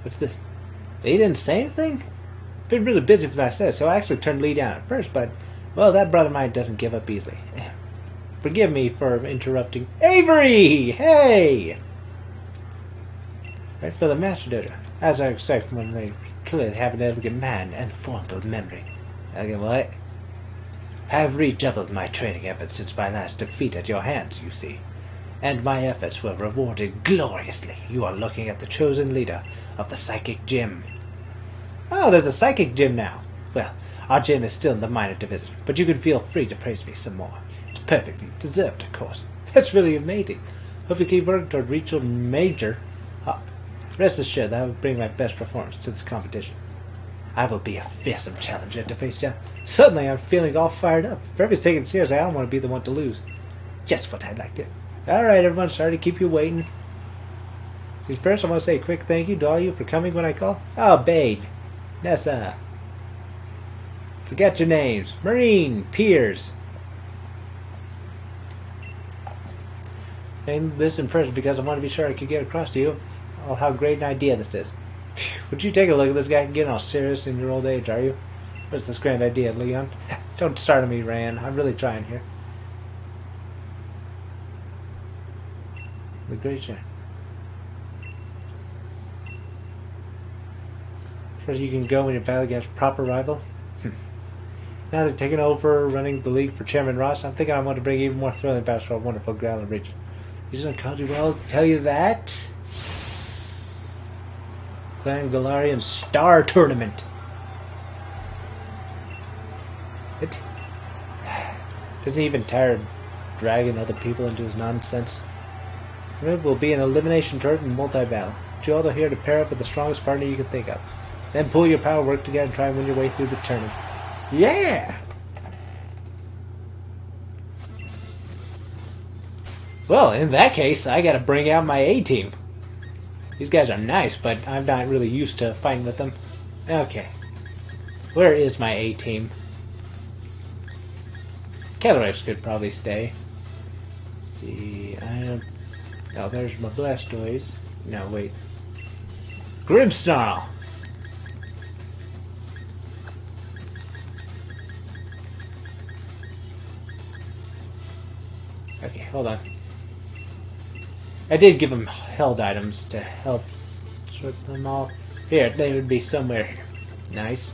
What's this? They didn't say anything? Been really busy for that said, so I actually turned Lee down at first, but, well, that brother of mine doesn't give up easily. (laughs) Forgive me for interrupting. Avery! Hey! Right for the Master Dojo. As I expect when they clearly have an elegant man and formidable memory. Elegant what? Have redoubled my training efforts since my last defeat at your hands, you see. And my efforts were rewarded gloriously. You are looking at the chosen leader of the Psychic Gym. Oh, there's a Psychic Gym now. Well, our gym is still in the minor division, but you can feel free to praise me some more. It's perfectly deserved, of course. (laughs) That's really amazing. Hope you keep working toward reach your major up. Rest assured that I will bring my best performance to this competition. I will be a fearsome challenger to face you. Suddenly, I'm feeling all fired up. If everything's taken seriously, I don't want to be the one to lose. Just what I'd like to. Alright, everyone, sorry to keep you waiting. First, I want to say a quick thank you to all you for coming when I call. Oh, Bede. Nessa. Forget your names. Marnie. Piers. And this in person because I want to be sure I could get across to you oh, how great an idea this is. Would you take a look at this guy getting all serious in your old age, are you? What's this grand idea, Leon? (laughs) Don't start on me, Rand. I'm really trying here. The great share. As you can go when you battle against proper rival. Hmm. now they're taking over running the league for Chairman Rose, I'm thinking I want to bring even more thrilling battles for a wonderful region. He's gonna call you well tell you that. Clan Galarian Star Tournament. It doesn't even tire dragging other people into his nonsense. It will be an elimination tournament multi-battle. You all here to pair up with the strongest partner you can think of. Then pull your power, work together, and try and win your way through the tournament. Yeah! Well, in that case, I gotta bring out my A-team. These guys are nice, but I'm not really used to fighting with them. Okay. Where is my A-team? Calyrex could probably stay. Let's see, I am... Oh, there's my Blastoise. No, wait. Grimmsnarl! Okay, hold on. I did give them held items to help sort them all. Here, they would be somewhere. Nice.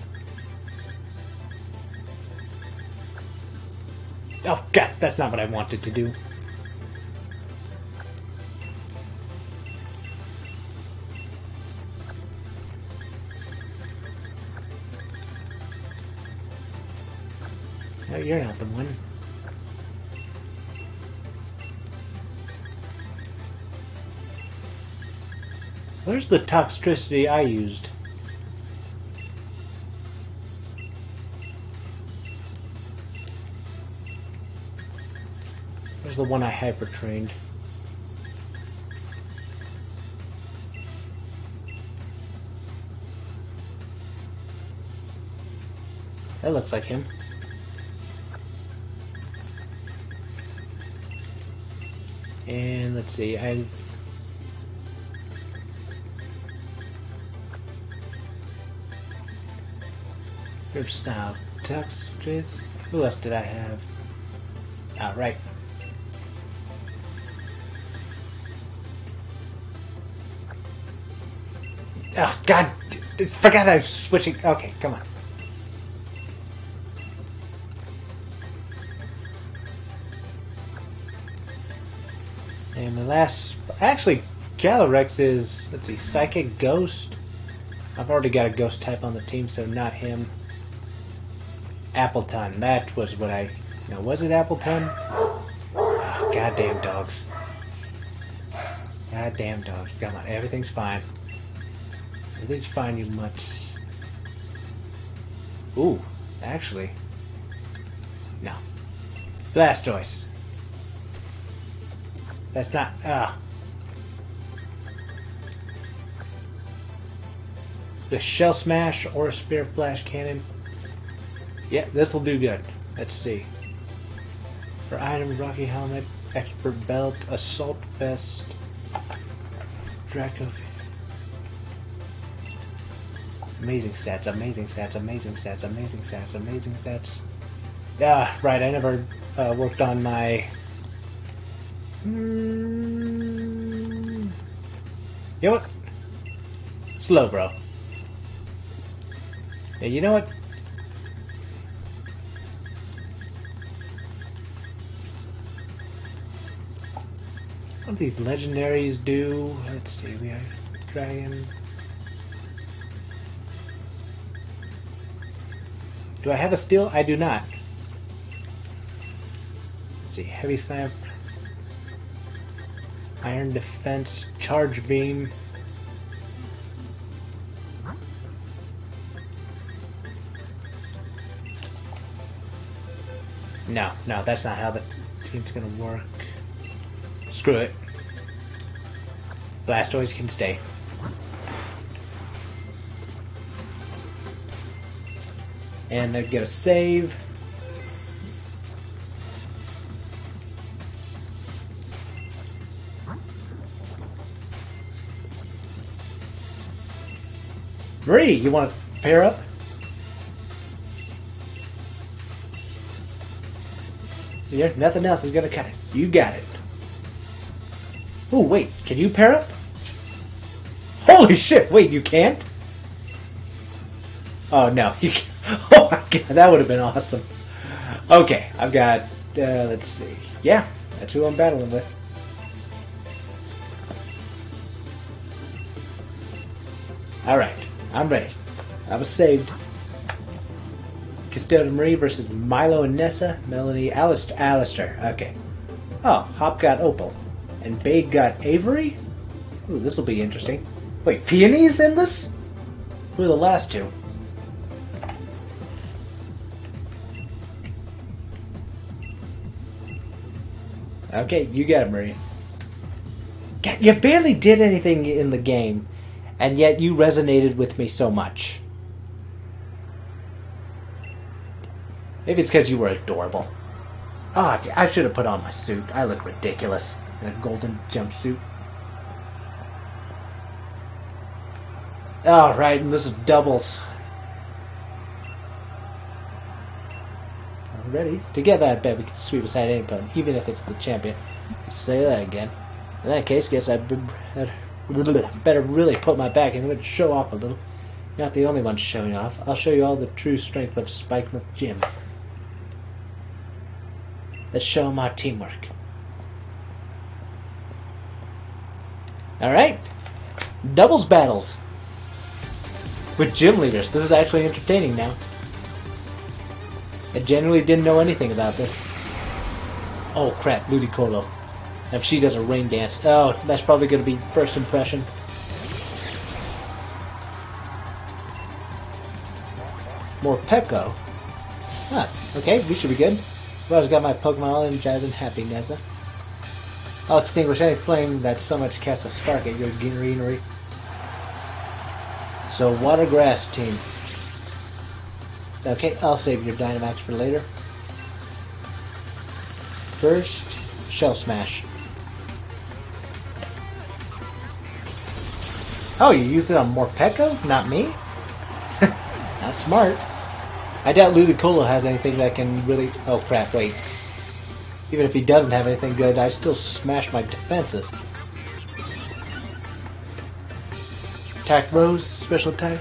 Oh god, that's not what I wanted to do. No, you're not the one. Where's the toxicity I used? Where's the one I hyper trained? That looks like him. And let's see, I Grip style. Drift. Who else did I have? Ah, right. Oh, God. Forgot I was switching. Okay, come on. And the last. Actually, Calyrex is. Let's see, Psychic Ghost. I've already got a ghost type on the team, so not him. Appletun. That was what I. Now, was it Appletun? Oh, goddamn dogs. Goddamn dogs. Come on, everything's fine. They find you much? Ooh, actually. No. Blastoise. That's not. Ah. The Shell Smash or a Spear Flash Cannon. Yeah, this will do good. Let's see. For item, Rocky Helmet, Expert Belt, Assault Vest, Draco. Amazing stats, amazing stats, amazing stats, amazing stats, amazing stats. Yeah, right, I never uh, worked on my. Mm, you know what? Slow, bro. Yeah, you know what? What these legendaries do? Let's see, we have dragon. Do I have a steel? I do not. Let's see, heavy snipe, iron defense, charge beam. No, no, that's not how the team's gonna work. Screw it. Blastoise can stay. And I get a save. Marnie, you want to pair up? Yeah, nothing else is gonna cut it. You got it. Oh, wait, can you pair up? Holy shit, wait, you can't? Oh, no, (laughs) you can't. Oh my god, that would have been awesome. Okay, I've got, uh, let's see. Yeah, that's who I'm battling with. Alright, I'm ready. I was saved. Custodian Marie versus Milo and Nessa, Melony, Alistair. Alistair, okay. Oh, Hop got Opal. And Bede got Avery? Ooh, this will be interesting. Wait, Peony's in this? Who are the last two? Okay, you got it, Marnie. God, you barely did anything in the game, and yet you resonated with me so much. Maybe it's because you were adorable. Ah, oh, I should have put on my suit. I look ridiculous in a golden jumpsuit. All right, and this is doubles. Ready? Together, I bet we can sweep aside any opponent, even if it's the champion. Say that again. In that case, guess I better really put my back in and show off a little. You're not the only one showing off. I'll show you all the true strength of Spikemuth Gym. Let's show them our teamwork. Alright. Doubles battles. With gym leaders. This is actually entertaining now. I genuinely didn't know anything about this. Oh crap, Ludicolo. If she does a rain dance. Oh, that's probably going to be first impression. Morpeko. Huh, okay, we should be good. Well, I've got my Pokemon all energized and happy, Nessa. I'll extinguish any flame that so much casts a spark at your greenery. So, water grass team. Okay, I'll save your Dynamax for later. First, Shell Smash. Oh, you used it on Morpeko? Not me? (laughs) Not smart. I doubt Ludicolo has anything that can really... Oh crap, wait. Even if he doesn't have anything good, I still smash my defenses. Attack Rose, special attack.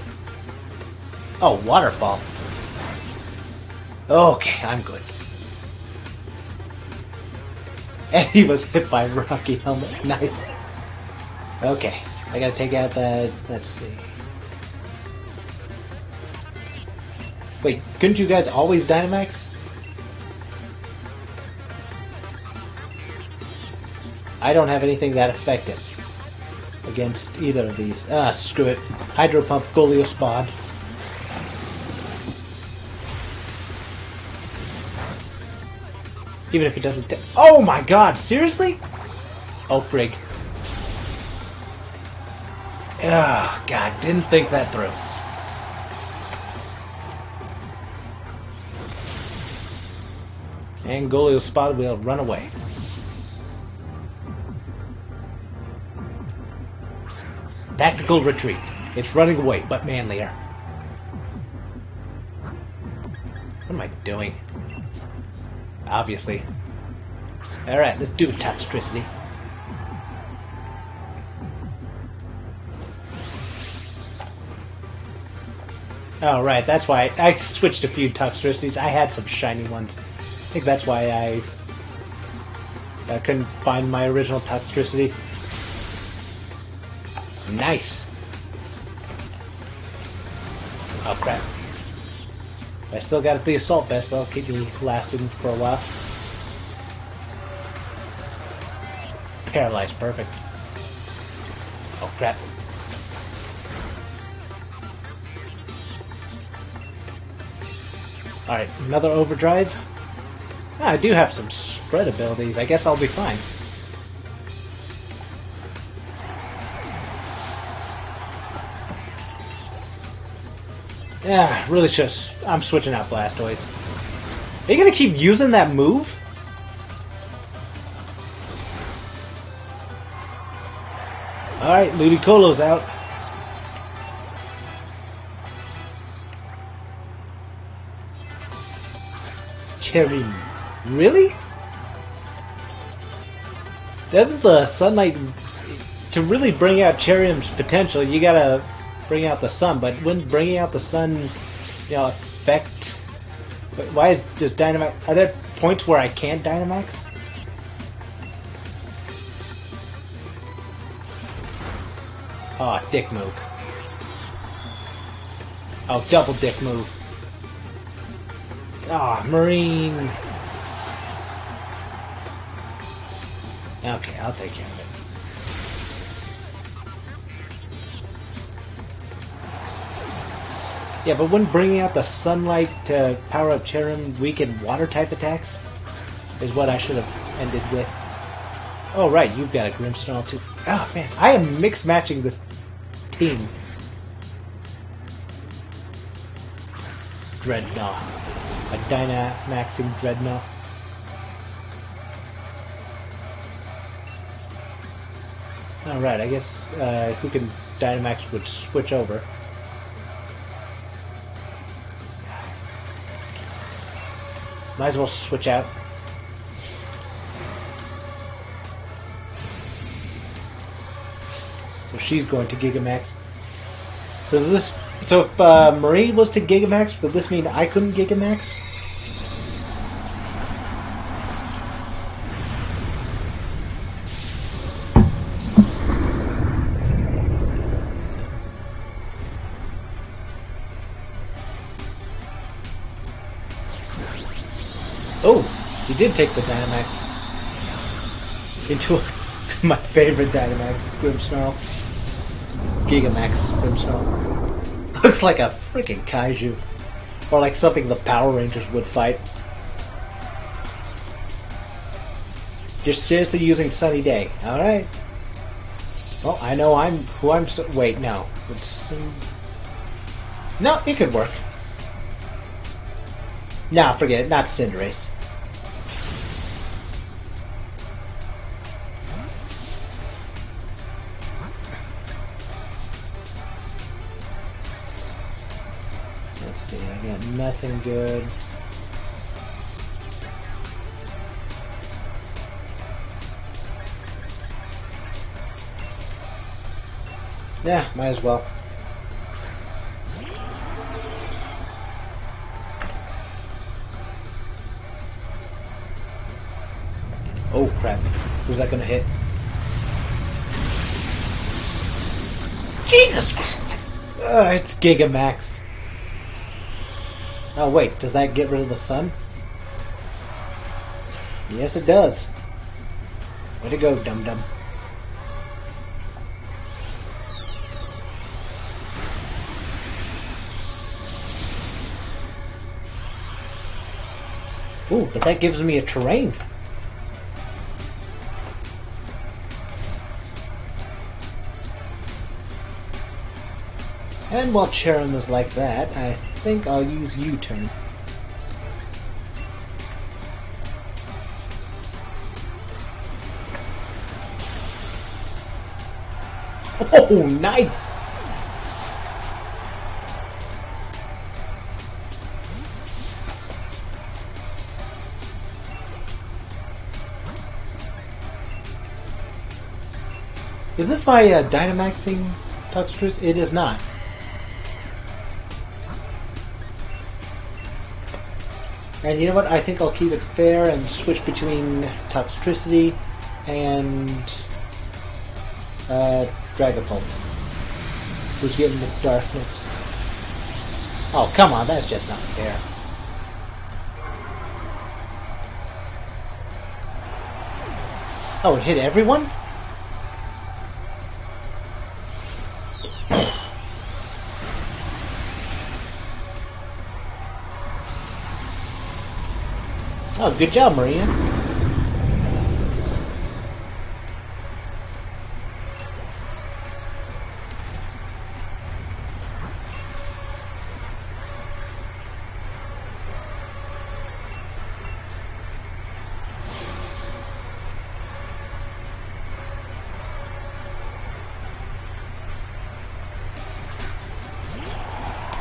Oh, Waterfall. Okay, I'm good. (laughs) And he was hit by Rocky Helmet. (laughs) Nice. Okay, I gotta take out that. Let's see. Wait, couldn't you guys always Dynamax? I don't have anything that effective. against either of these. Ah, screw it. Hydro Pump Goliath Even if it doesn't... oh my god, seriously? Oh, frig. Oh, God, didn't think that through. And Golisopod will run away. Tactical retreat. It's running away, but manlier. What am I doing? Obviously. Alright, let's do Toxtricity. Oh, right, that's why I switched a few Toxtricities. I had some shiny ones. I think that's why I, I couldn't find my original Toxtricity. Nice! Oh crap. I still got the assault vest, that'll keep me lasting for a while. Paralyzed, perfect. Oh crap. Alright, another overdrive. Ah, I do have some spread abilities. I guess I'll be fine. Yeah, really just... I'm switching out Blastoise. Are you gonna keep using that move? Alright, Ludicolo's out. Cherry. Really? Doesn't the sunlight... To really bring out Cherrim's potential, you gotta bring out the sun, but wouldn't bringing out the sun, you know, affect... Why does Dynamax... Are there points where I can't Dynamax? Oh, dick move. Oh, double dick move. Ah, oh, Marnie. Okay, I'll take care Yeah, but wouldn't bringing out the sunlight to power up Cherrim weaken water type attacks? Is what I should have ended with. Oh, right, you've got a Grimmsnarl too. Oh, man, I am mix matching this team. Drednaw a Dynamaxing Drednaw. Alright, I guess uh, who can Dynamax would switch over. Might as well switch out. So she's going to Gigamax. So this so if uh, Marnie was to Gigamax, would this mean I couldn't Gigamax? Did take the Dynamax into my favorite Dynamax, Grimmsnarl. Gigamax Grimmsnarl. Looks like a freaking kaiju. Or like something the Power Rangers would fight. Just seriously using Sunny Day. Alright. Well, I know I'm who I'm. So, wait, no. Um, no, it could work. Nah, forget it. Not Cinderace. Nothing good. Yeah, might as well. Oh crap. Who's that gonna hit? Jesus! Uh, it's Gigamaxed. Oh wait, does that get rid of the sun? Yes it does. Way to go, dum dum. Ooh, but that gives me a terrain. And while Cherrim is like that, I think I'll use U-turn. Oh, nice! Is this my uh, Dynamaxing Toxtrus? It is not. And you know what? I think I'll keep it fair and switch between Toxtricity and uh, Dragapult. Who's getting the darkness. Oh, come on, that's just not fair. Oh, it hit everyone? Oh, good job, Marnie.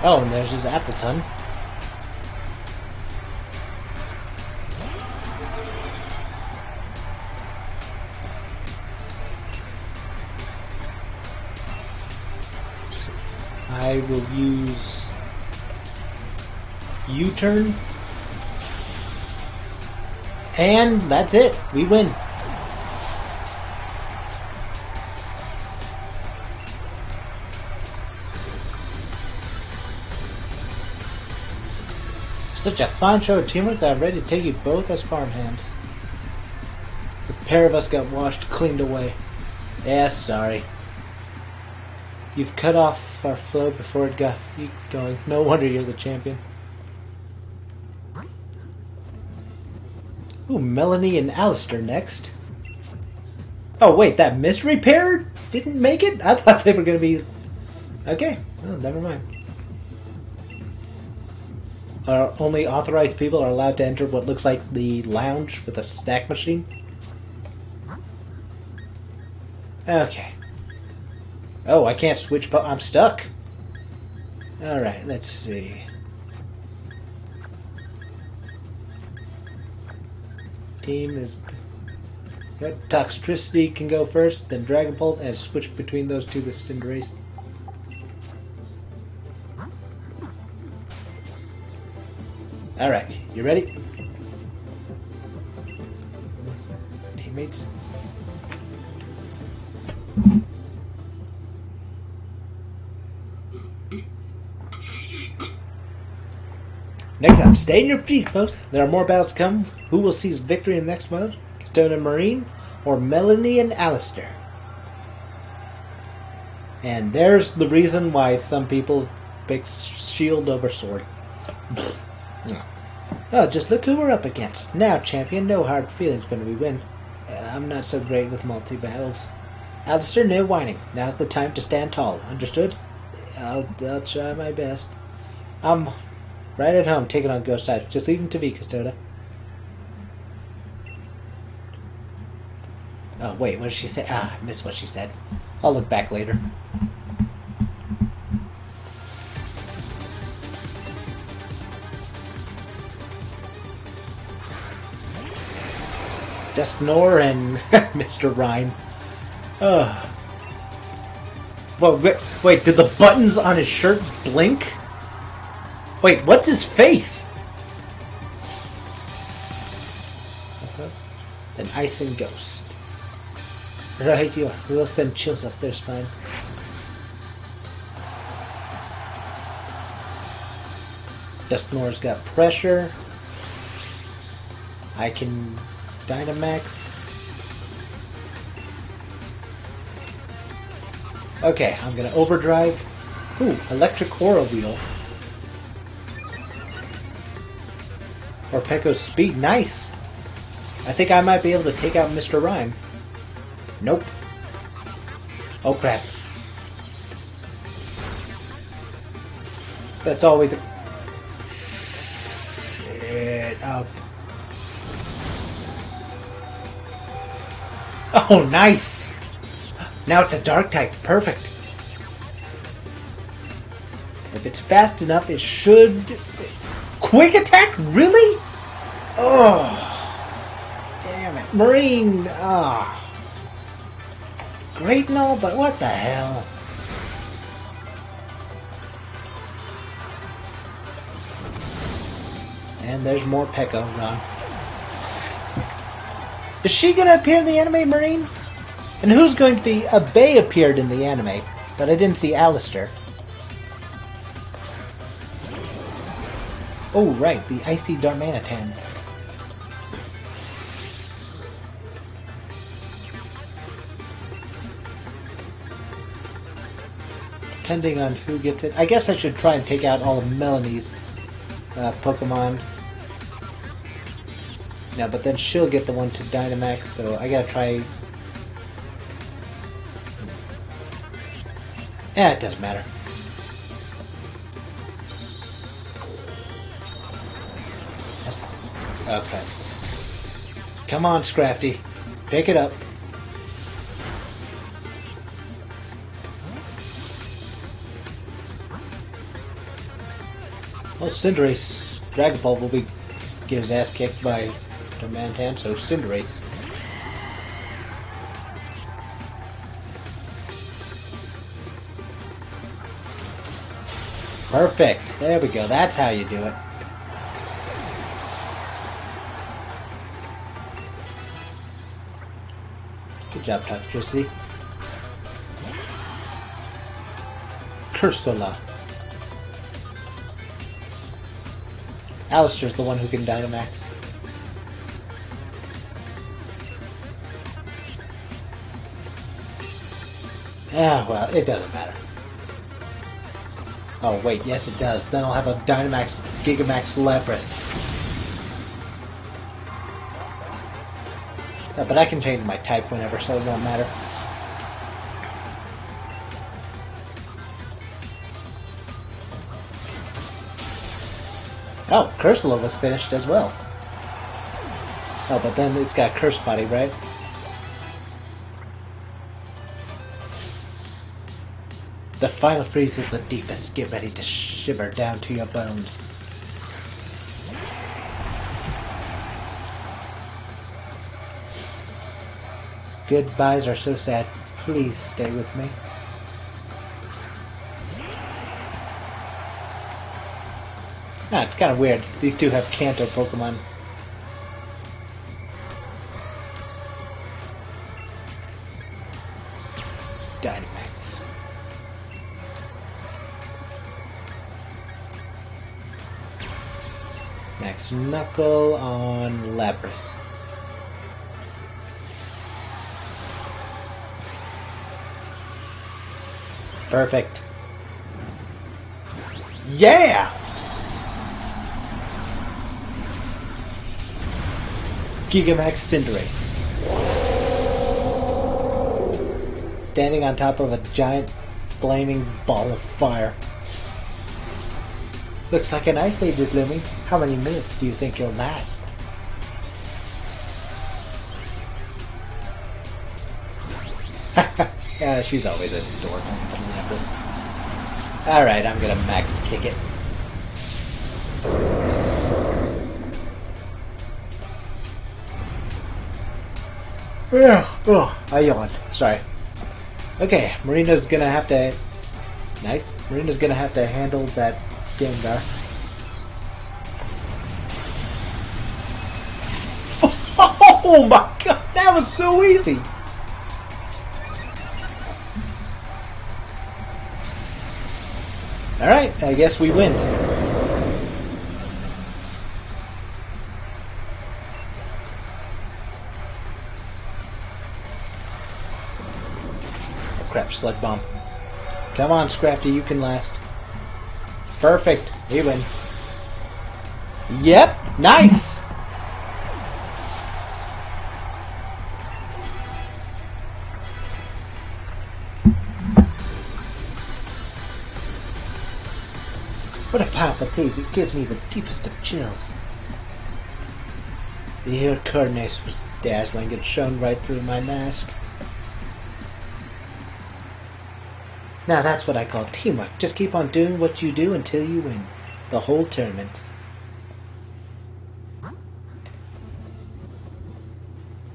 Oh, and there's his Appletun. I will use U-turn. And that's it. We win. Such a fine show of teamwork that I'm ready to take you both as farmhands. The pair of us got washed, cleaned away. Yeah, sorry. You've cut off our flow before it got going. No wonder you're the champion. Ooh, Melony and Alistair next. Oh wait, that mystery pair didn't make it? I thought they were gonna be... Okay, well, never mind. Our only authorized people are allowed to enter what looks like the lounge with a snack machine. Okay. Oh, I can't switch, but I'm stuck. Alright, let's see. Team is... Good. Toxtricity can go first, then Dragapult, and switch between those two with Cinderace. Alright, you ready? Teammates? Next up, stay in your feet, folks. There are more battles to come. Who will seize victory in the next mode? Stone and Marine, or Melony and Alistair? And there's the reason why some people pick shield over sword. Oh, just look who we're up against. Now, champion, no hard feelings when we win. Uh, I'm not so great with multi-battles. Alistair, no whining. Now's the time to stand tall. Understood? I'll, I'll try my best. I'm right at home taking on ghost types. Just leave him to me, Kisdota. Oh, wait, what did she say? Ah, I missed what she said. I'll look back later. Dusknoir and (laughs) Mr. Rime. Ugh. Well, wait, wait, did the buttons on his shirt blink? Wait, what's his face? Uh-huh. An ice and ghost. Right, you will send chills up their spine. Dusknoir's got pressure. I can Dynamax. Okay, I'm gonna overdrive. Ooh, electric Aura Wheel. Or Pecco's speed. Nice! I think I might be able to take out Mr. Rime. Nope. Oh crap. That's always a... Shit. Oh. oh, nice! Now it's a dark type. Perfect. If it's fast enough, it should... Quick attack? Really? Oh. Damn it. Marnie. Ah. Great and all, but what the hell? And there's Morpeko gone. Is she gonna appear in the anime, Marnie? And who's going to be... A Bay appeared in the anime, but I didn't see Alistair. Oh, right, the Icy Darmanitan. Depending on who gets it. I guess I should try and take out all of Melony's uh, Pokemon. No, but then she'll get the one to Dynamax, so I gotta try... Eh, it doesn't matter. Okay. Come on, Scrafty. Pick it up. Well, Cinderace, Dragapult will be get his ass kicked by Darmanitan, so Cinderace. Perfect. There we go. That's how you do it. Good job, Toxtricity. Cursola. Alistair's the one who can Dynamax. Ah, well, it doesn't matter. Oh, wait, yes it does. Then I'll have a Dynamax Gigamax Lapras. Uh, but I can change my type whenever, so it won't matter. Oh, Cursola was finished as well. Oh, but then it's got Curse Body, right? The final freeze is the deepest. Get ready to shiver down to your bones. Goodbyes are so sad. Please stay with me. Ah, it's kind of weird. These two have Kanto Pokemon. Dynamax. Max Knuckle on Lapras. Perfect. Yeah! Gigamax Cinderace. Standing on top of a giant flaming ball of fire. Looks like an ice age is looming. How many minutes do you think you'll last? (laughs) yeah, she's always a dork. Alright, I'm gonna max kick it. Yeah, oh, I yawned. Sorry. Okay, Marnie's gonna have to... Nice. Marnie's gonna have to handle that Gengar. (laughs) Oh my god, that was so easy! Alright, I guess we win. Oh crap, Sludge Bomb. Come on, Scrafty, you can last. Perfect, we win. Yep, Nice! It gives me the deepest of chills. The air Cornace was dazzling, it shone right through my mask. Now that's what I call teamwork. Just keep on doing what you do until you win. The whole tournament.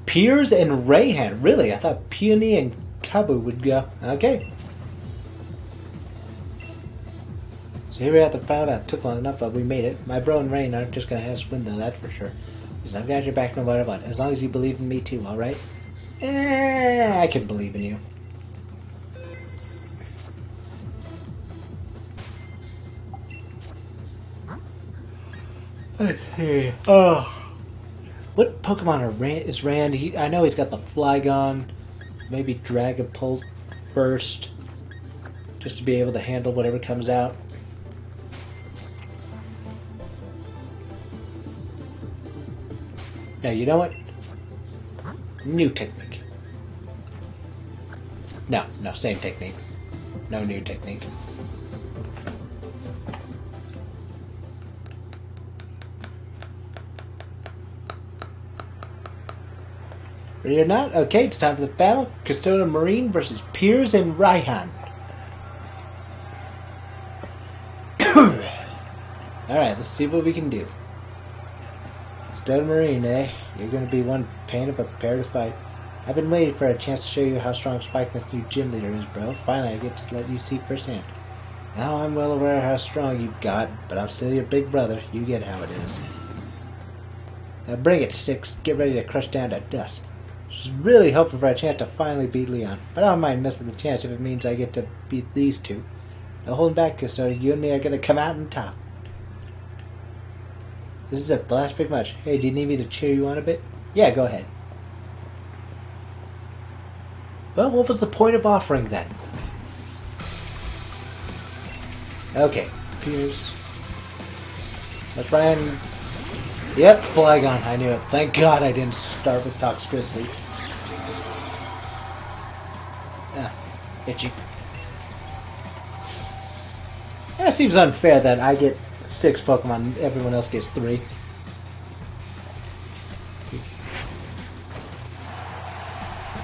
Piers and Raihan. Really? I thought Peony and Kabu would go. Okay. So here we have to find out. Took long enough, but we made it. My bro and Rain aren't just gonna have us win though, that's for sure. Listen, I've got your back no matter what. As long as you believe in me too, alright? Eh, I can believe in you. Hey, oh. What Pokemon are Rand, is Rand? He, I know he's got the Flygon, maybe Dragapult first, just to be able to handle whatever comes out. Now, you know what? New technique. No, no, same technique. No new technique. Ready or not? Okay, it's time for the battle. Custodian Marine versus Piers and Raihan. (coughs) Alright, let's see what we can do. Custodian Marine, eh? You're gonna be one pain of a pair to fight. I've been waiting for a chance to show you how strong Spike this new gym leader is, bro. Finally, I get to let you see firsthand. Now I'm well aware how strong you've got, but I'm still your big brother. You get how it is. Now bring it, Six. Get ready to crush down to dust. Just really hoping for a chance to finally beat Leon. But I don't mind missing the chance if it means I get to beat these two. No holding back, Custodian. You and me are going to come out on top. This is. The last big match. Hey, do you need me to cheer you on a bit? Yeah, go ahead. Well, what was the point of offering then? Okay, Piers. Let's try and... Yep, Flygon, I knew it. Thank God I didn't start with Toxtricity. Ah, itchy. That seems unfair that I get six Pokemon, everyone else gets three.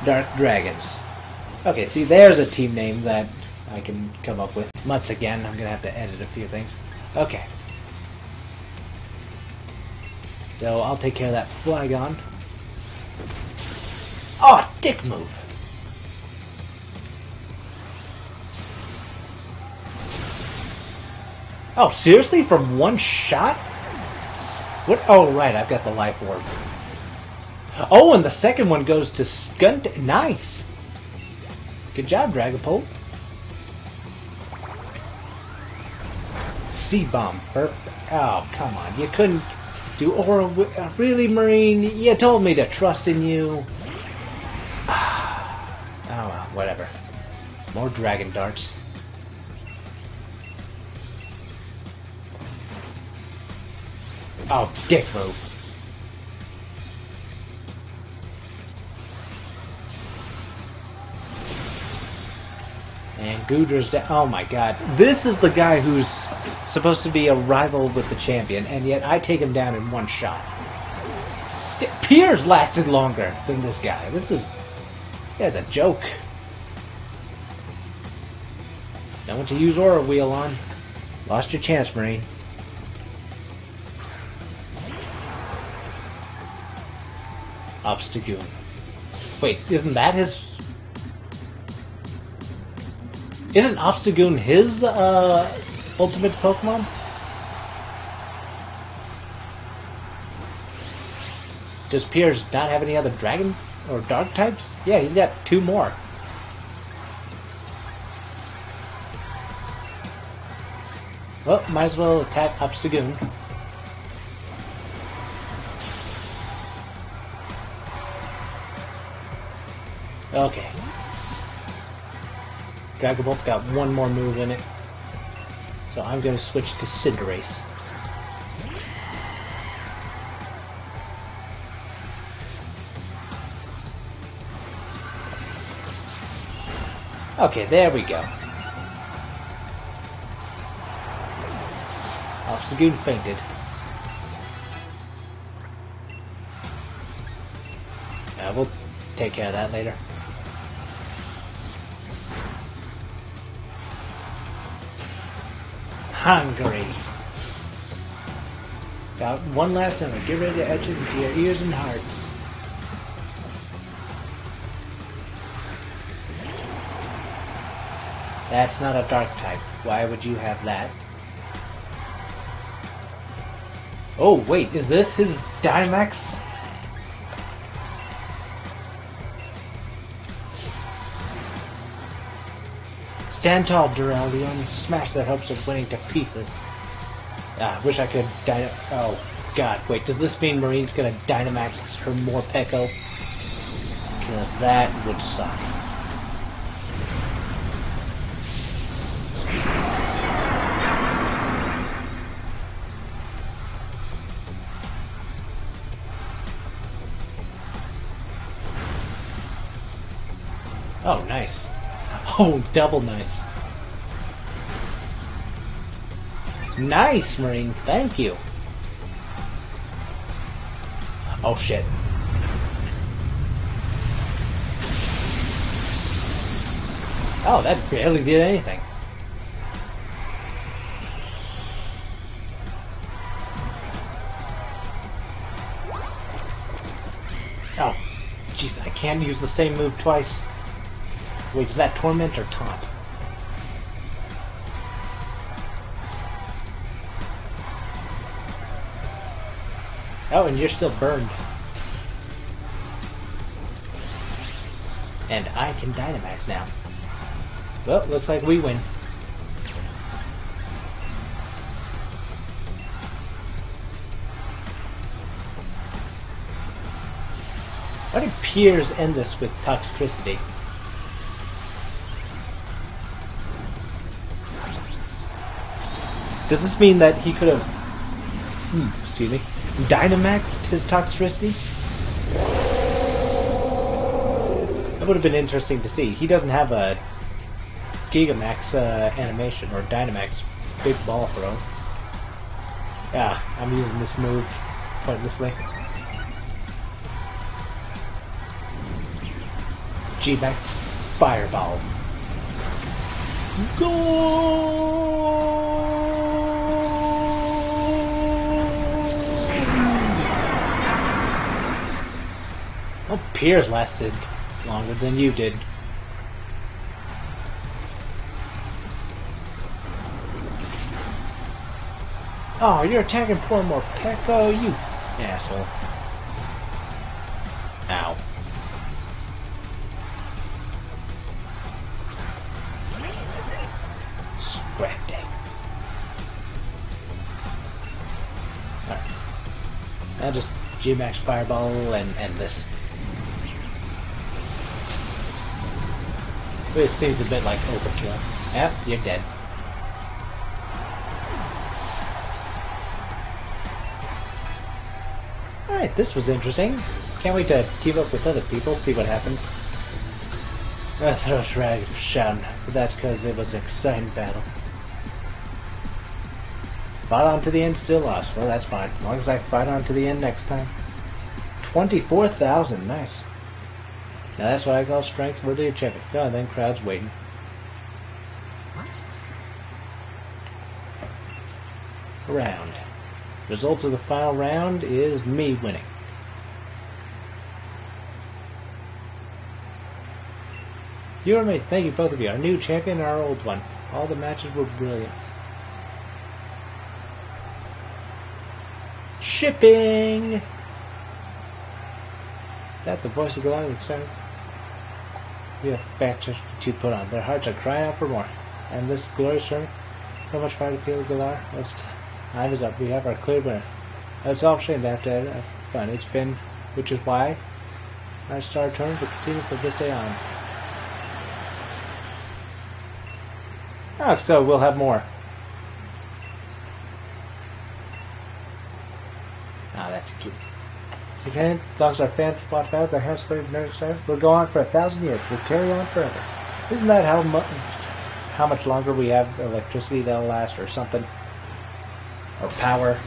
Dark Dragons. Okay, see, there's a team name that I can come up with. Once again, I'm gonna have to edit a few things. Okay. So I'll take care of that Flygon. Oh, dick move! Oh, seriously? From one shot? What? Oh, right, I've got the life orb. Oh, and the second one goes to Skunt. Nice! Good job, Dragapult. C-Bomb. Oh, come on. You couldn't do Aura... Uh, really, Marnie? You told me to trust in you. (sighs) Oh, well, whatever. More Dragon Darts. Oh, dick move. And Goodra's down. Oh my god. This is the guy who's supposed to be a rival with the champion, and yet I take him down in one shot. Piers lasted longer than this guy. This is. That's a joke. No want to use Aura Wheel on. Lost your chance, Marnie. Obstagoon. Wait, isn't that his... Isn't Obstagoon his, uh, ultimate Pokemon? Does Piers not have any other dragon or dark types? Yeah, he's got two more. Well, might as well attack Obstagoon. Okay. Dragonbolt's got one more move in it. So I'm going to switch to Cinderace. Okay, there we go. Obstagoon fainted. Yeah, we'll take care of that later. Hungry. Got one last number. Get ready to etch it into your ears and hearts. That's not a dark type. Why would you have that? Oh, wait, is this his Dynamax? Stand tall, only smash their hopes of winning to pieces. Ah, wish I could dyna- Oh, God, wait, does this mean Marnie's gonna Dynamax her Morpeko? Because that would suck. Oh, double nice. Nice, Marnie. Thank you. Oh, shit. Oh, that barely did anything. Oh, jeez, I can't use the same move twice. Wait, is that Torment or Taunt? Oh, and you're still burned. And I can Dynamax now. Well, looks like we win. What did Piers end this with Toxtricity? Does this mean that he could have, hmm, excuse me, Dynamaxed his Toxtricity? That would have been interesting to see. He doesn't have a Gigamax uh, animation or Dynamax big ball throw. Yeah, I'm using this move pointlessly. G-Max Fireball. Well, Piers lasted longer than you did. Oh, you're attacking poor Morpeko, you asshole. Ow. Scrapped it. Alright. Now just G-Max Fireball and end this. It seems a bit like overkill. Yep, you're dead. Alright, this was interesting. Can't wait to team up with other people, see what happens. I Athros Rag Shun, but that's because it was an exciting battle. Fought on to the end, still lost. Well, that's fine. As long as I fight on to the end next time. 24,000, nice. Now that's what I call strength worthy of champion. Oh, and then crowd's waiting. Round. Results of the final round is me winning. You and me, thank you both of you. Our new champion and our old one. All the matches were brilliant. Shipping! That the voice of Goliath excited. We have factors to put on. Their hearts are crying out for more. And this glorious tournament, so much fire to peel Galar. Let's time is up. We have our clear winner. It's all shame after uh, fun. It's been, which is why I started turning to continue from this day on. Oh, so we'll have more. Ah, that's cute. If dogs are fans watch out, their hands played nerds will go on for a thousand years. We'll carry on forever. Isn't that how much how much longer we have electricity that'll last, or something, or power?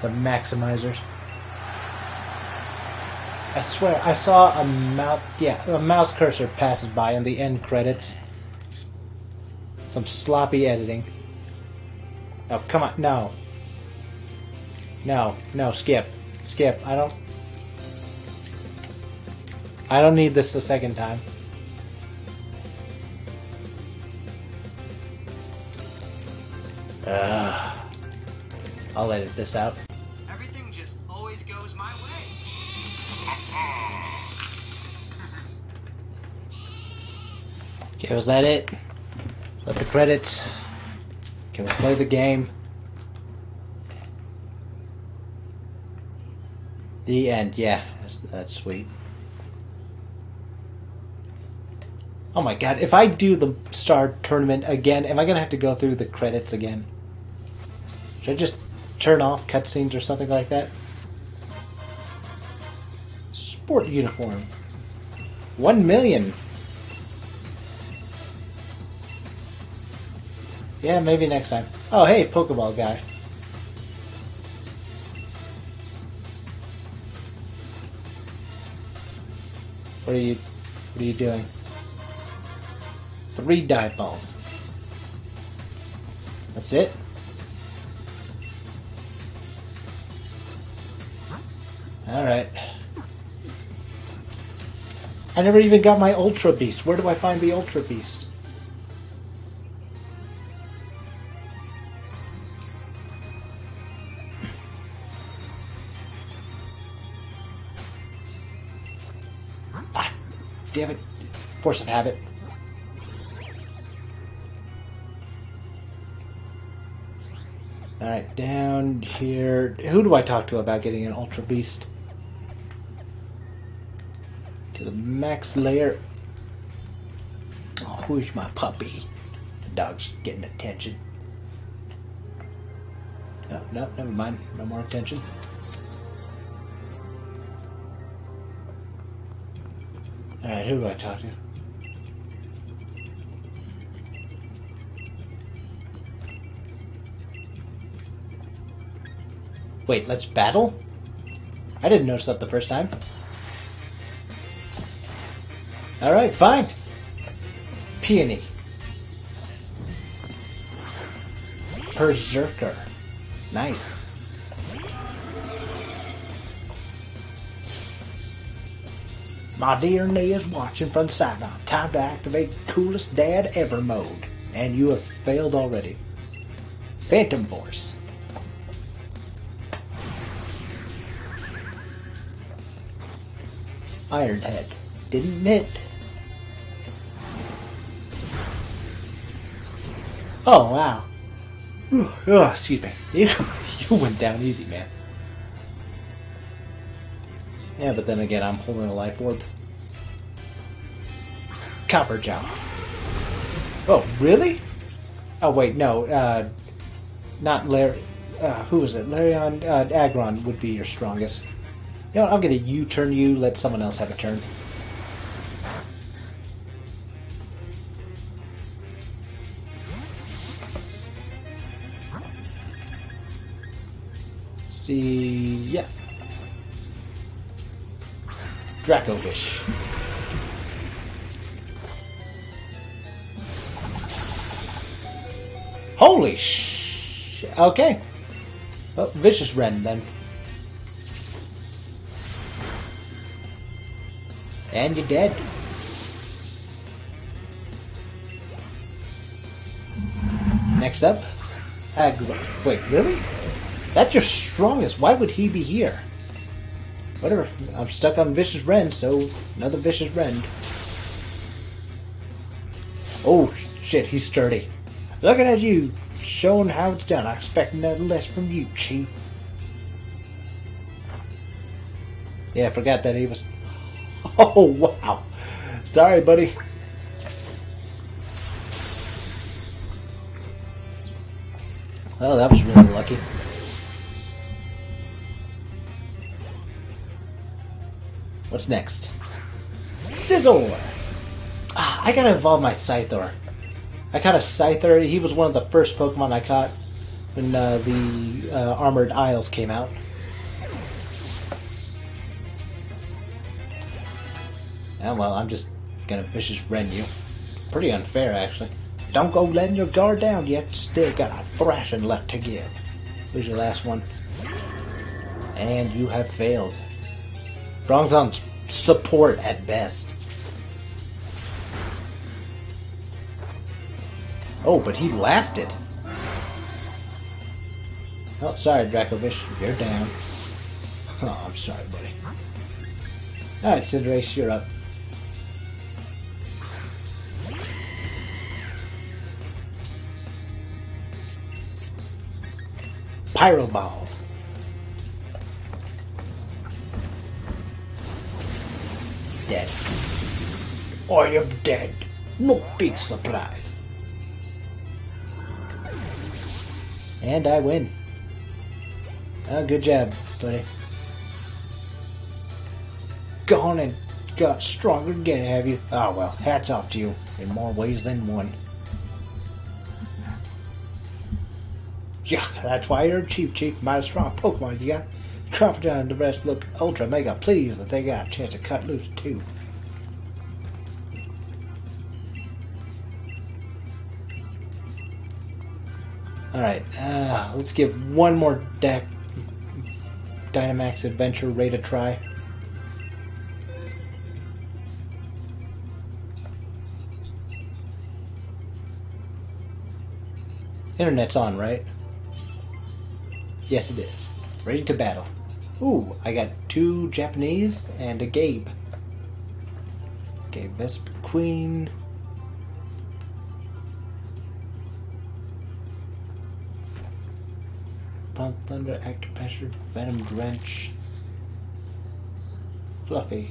The maximizers. I swear, I saw a mouse. Yeah, a mouse cursor passes by in the end credits. Some sloppy editing. Oh, come on, no. No, no, skip. Skip. I don't. I don't need this the second time. Ugh. I'll edit this out. Everything just always goes my way. Okay, was that it? Is that the credits? Can we play the game? The end, yeah, that's, that's sweet. Oh my god, if I do the Star Tournament again, am I gonna have to go through the credits again? Should I just turn off cutscenes or something like that? Sport uniform. One million. Yeah, maybe next time. Oh, hey, Pokeball guy. What are you what are you doing? Three dive balls. That's it? Alright. I never even got my Ultra Beast. Where do I find the Ultra Beast? Damn it. Force of habit. Alright, down here. Who do I talk to about getting an Ultra Beast? To the Max Lair. Oh, who's my puppy? The dog's getting attention. No, no, never mind. No more attention. Alright, who do I talk to? Wait, let's battle? I didn't notice that the first time. Alright, fine. Peony. Berserker. Nice. My dear is watching from Saigon. Time to activate coolest dad ever mode. And you have failed already. Phantom Force. Ironhead. Didn't mint. Oh, wow. Oh, excuse me. (laughs) You went down easy, man. Yeah, but then again, I'm holding a life orb. Copperajah. Oh, really? Oh, wait, no. Uh, not Larry. Uh, who is it? Larion uh, Aggron would be your strongest. You know, I'm gonna U-turn you. Let someone else have a turn. See, yeah. Dracovish. Holy sh! Okay. Oh, Vicious Ren then. And you're dead. Next up. Wait, really? That's your strongest. Why would he be here? Whatever. I'm stuck on Fishious Rend, so another Fishious Rend. Oh, shit, he's sturdy. Looking at you, showing how it's done. I expect nothing less from you, Chief. Yeah, I forgot that he was... (laughs) Oh, wow. Sorry, buddy. Oh, that was really lucky. What's next? Scizor! Ah, I gotta evolve my Scyther. I caught a Scyther. He was one of the first Pokemon I caught when uh, the uh, Armored Isles came out. Oh well, I'm just gonna fishious rend you. Pretty unfair, actually. Don't go letting your guard down yet. Still got a thrashing left to give. Here's your last one. And you have failed. Bronzong support at best. Oh, but he lasted. Oh, sorry, Dracovish. You're down. Oh, I'm sorry, buddy. Alright, Cinderace, you're up. Pyro Ball. Dead. I am dead. No big surprise. And I win. Oh, good job, buddy. Gone and got stronger again, have you? Oh well, hats off to you in more ways than one. Yeah, that's why you're Chief Chief. Mighty strong Pokemon you got. Crocodile and the rest look ultra mega pleased that they got a chance to cut loose too. Alright, uh, let's give one more deck Dynamax Adventure Raid a try. Internet's on, right? Yes, it is. Ready to battle. Ooh, I got two Japanese and a Gabe. Gabe Vespa Queen. Pump Thunder, Active Pressure, Venom Drench. Fluffy.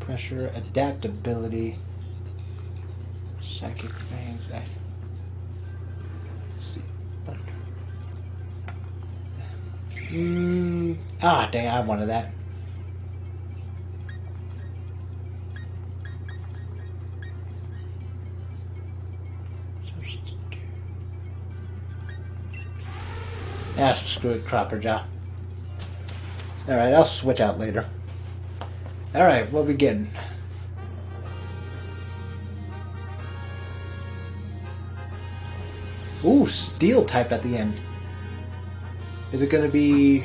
Pressure, Adaptability. Psychic Fangs. Let's see. Thunder. Mm, ah, dang, I wanted that. Ah, screw it, Copperajah. Alright, I'll switch out later. Alright, what we getting? Ooh, steel type at the end. Is it going to be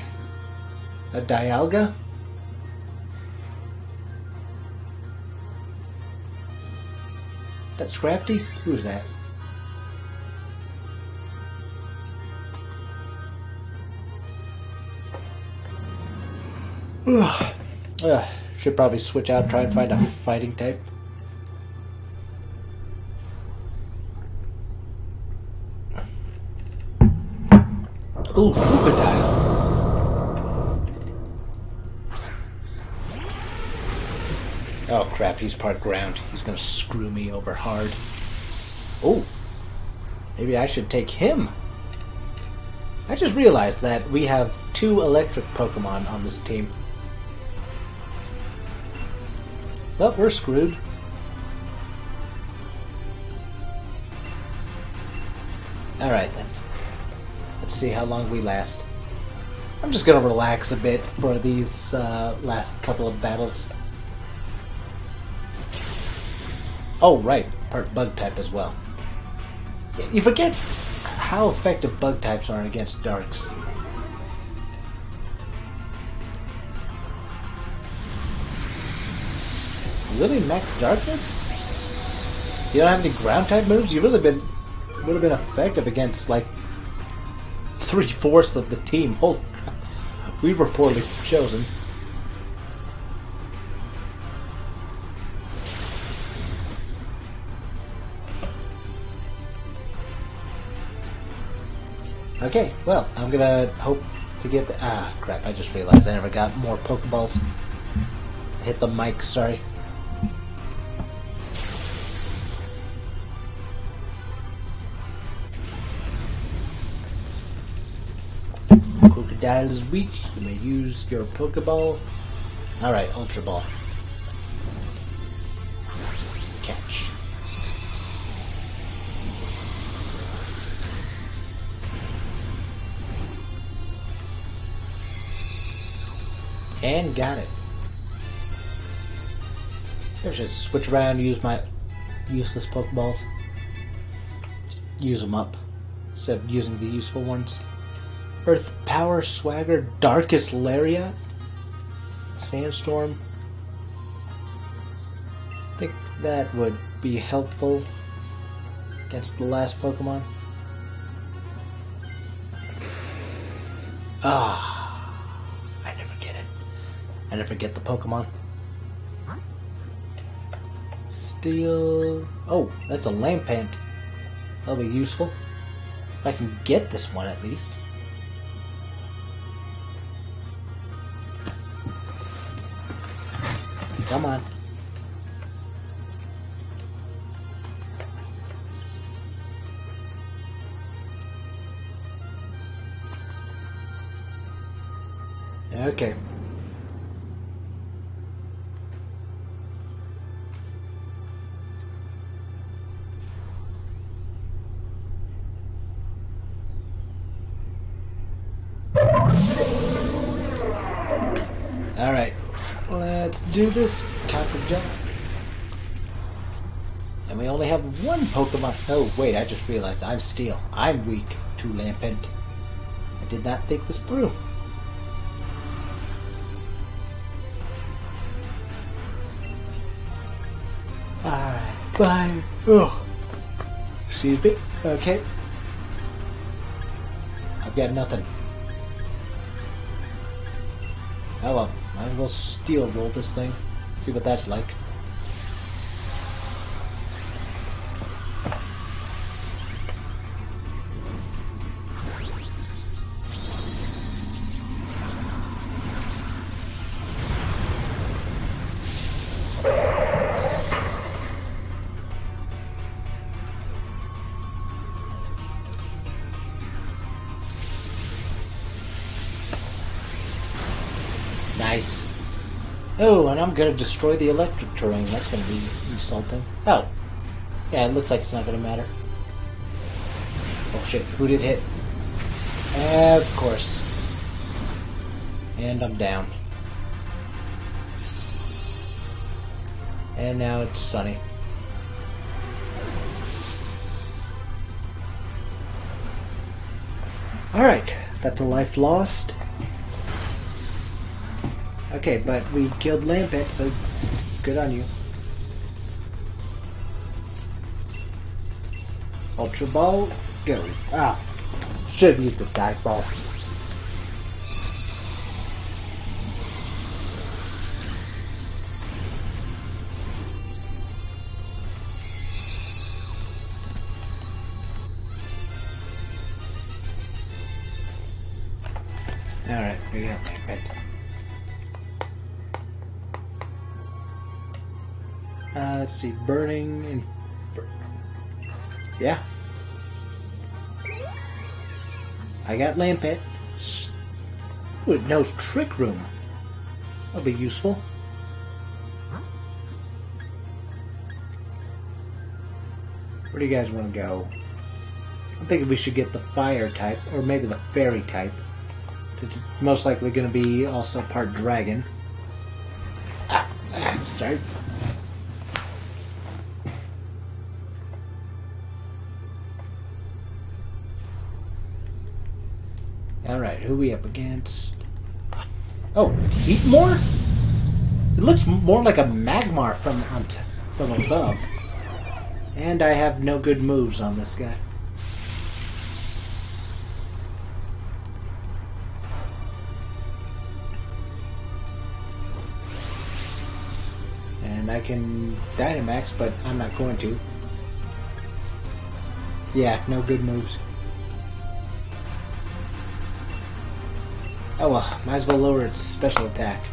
a Dialga? That's crafty? Who's that? Should probably switch out, try and find a fighting type. Ooh, Krookodile. Oh crap, he's part ground. He's gonna screw me over hard. Oh, maybe I should take him. I just realized that we have two electric Pokemon on this team. Well, we're screwed. Alright then. Let's see how long we last. I'm just gonna relax a bit for these uh, last couple of battles. Oh, right, part bug type as well. You forget how effective bug types are against darks. Really, max darkness? You don't have any ground type moves? You really been would have been effective against like three fourths of the team. Holy crap. We were poorly chosen. Okay, well, I'm gonna hope to get the. Ah, crap, I just realized I never got more Pokeballs. Hit the mic, sorry. That is weak. You may use your Pokeball. Alright, Ultra Ball. Catch. And got it. I should switch around use my useless Pokeballs. Use them up instead of using the useful ones. Earth Power Swagger Darkest Lariat Sandstorm. I think that would be helpful against the last Pokemon. Ah, I never get it. I never get the Pokemon. Steel. Oh, that's a Lampent. That'll be useful. If I can get this one at least. Come on. Okay. Do this, type of job. And we only have one Pokemon. Oh, wait, I just realized I'm Steel. I'm weak to Lampent. I did not think this through. Alright, bye. Oh. Excuse me. Okay. I've got nothing. Oh well, as well steel roll this thing. See what that's like. I'm gonna destroy the electric terrain. That's gonna be insulting. Oh. Yeah, it looks like it's not gonna matter. Oh shit, who did hit? Of course. And I'm down. And now it's sunny. Alright, that's a life lost. Okay, but we killed Lampent, so good on you. Ultra Ball, go. Ah, should have used the Dive Ball. See, burning and yeah. I got Lampent. Ooh, it knows Trick Room. That'll be useful. Where do you guys want to go? I'm thinking we should get the fire type, or maybe the fairy type. It's most likely going to be also part dragon. Ah, ah, sorry. Who we up against? Oh, Heatmor? It looks more like a Magmar from um, t- from above. And I have no good moves on this guy. And I can Dynamax, but I'm not going to. Yeah, no good moves. Oh well, might as well lower its special attack.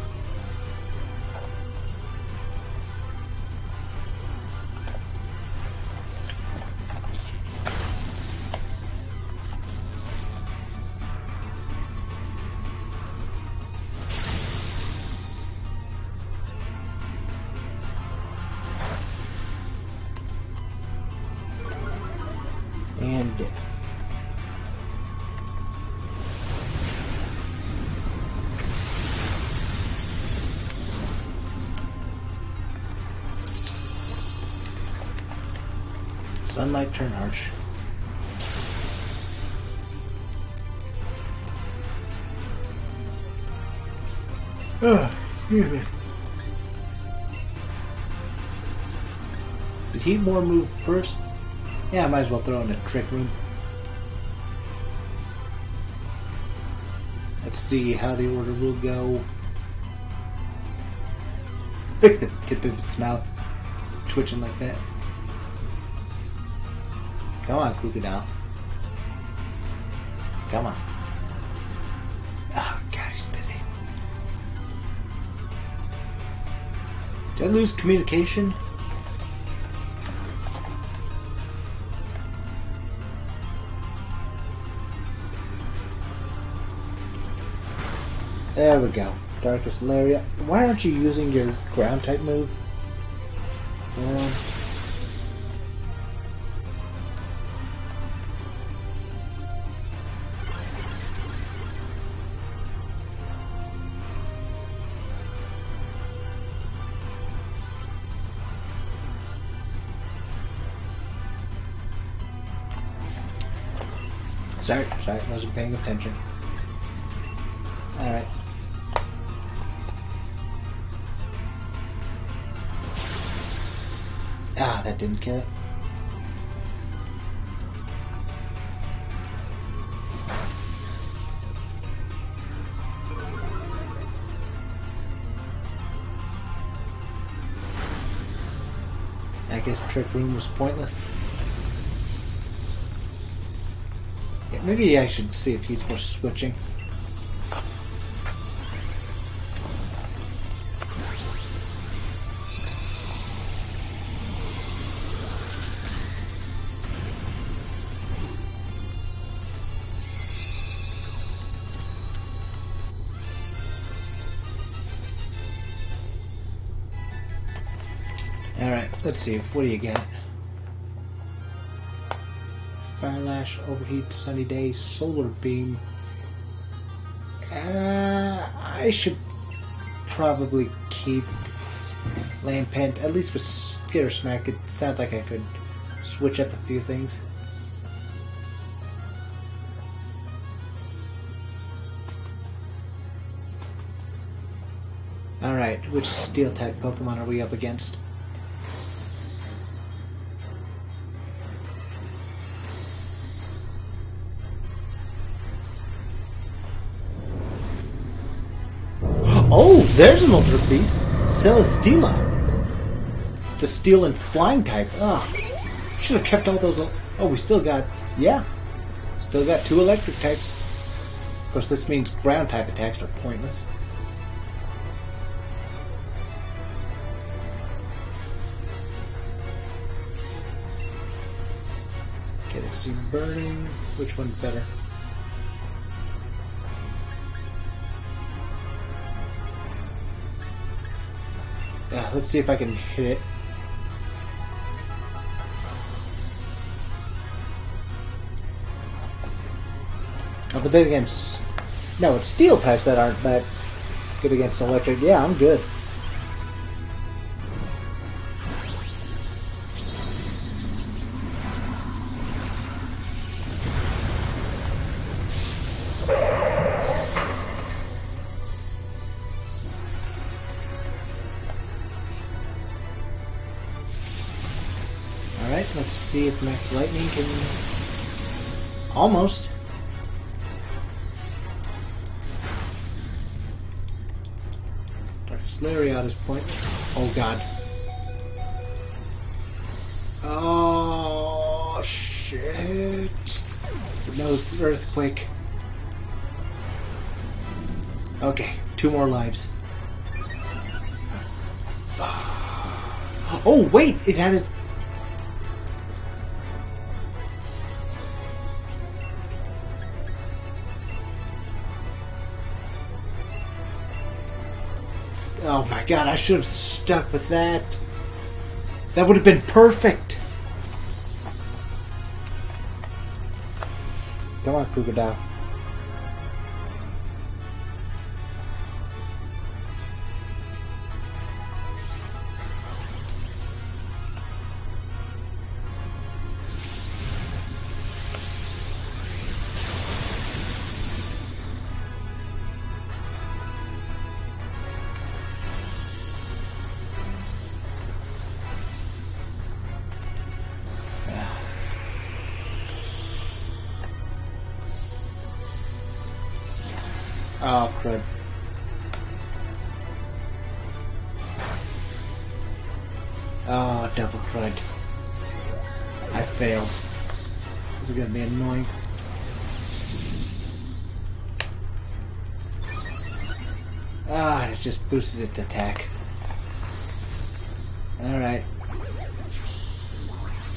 Sunlight Turn Arch. Oh, excuse me. Did he more move first? Yeah, I might as well throw in a trick room. Let's see how the order will go. At the tip of its mouth twitching like that. Come on, Krookodile. Come on. Oh, God, he's busy. Did I lose communication? There we go. Darkest Lariat. Why aren't you using your ground type move? Um, Sorry, sorry, wasn't paying attention. Alright. Ah, that didn't kill it. I guess Trick Room was pointless. Maybe I should see if he's worth switching. Alright, let's see. What do you got? Overheat, Sunny Day, Solar Beam. Uh, I should probably keep Lampent, at least for Spear Smack. It sounds like I could switch up a few things. Alright, which steel type Pokemon are we up against? There's an Beast. Celesteela. The steel and flying type. Ah, should have kept all those. Oh, we still got. Yeah. Still got two electric types. Of course, this means ground type attacks are pointless. Let's see. Burning. Which one's better? Let's see if I can hit it. Oh, but then against no, it's steel types that aren't that good against electric. Yeah, I'm good. Lightning can... Almost. Darkest Lariat is point. Oh god. Oh shit. No earthquake. Okay, two more lives. Ah. Oh wait, it had its god, I should have stuck with that. That would have been perfect. Come on, Krookodile. Oh, crud. Oh, double crud. I failed. This is gonna be annoying. Ah, it just boosted its attack. Alright.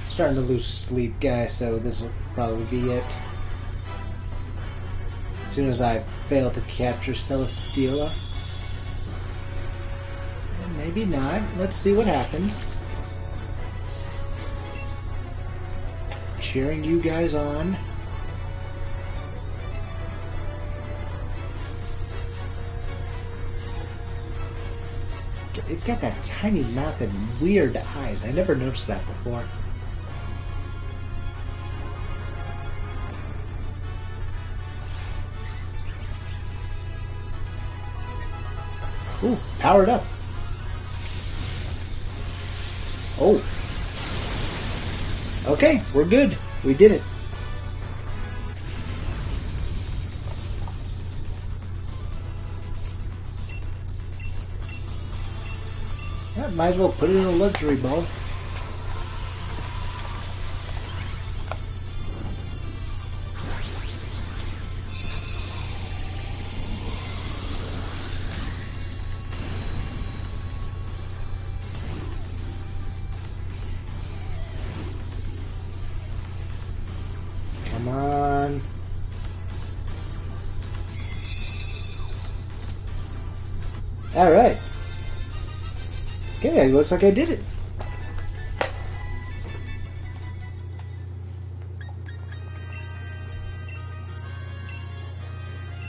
Starting to lose sleep, guys, so this will probably be it. As soon as I fail to capture Celesteela. Maybe not. Let's see what happens. Cheering you guys on. It's got that tiny mouth and weird eyes. I never noticed that before. Powered up. Oh. Okay, we're good. We did it. Might as well put it in a luxury ball. Looks like I did it.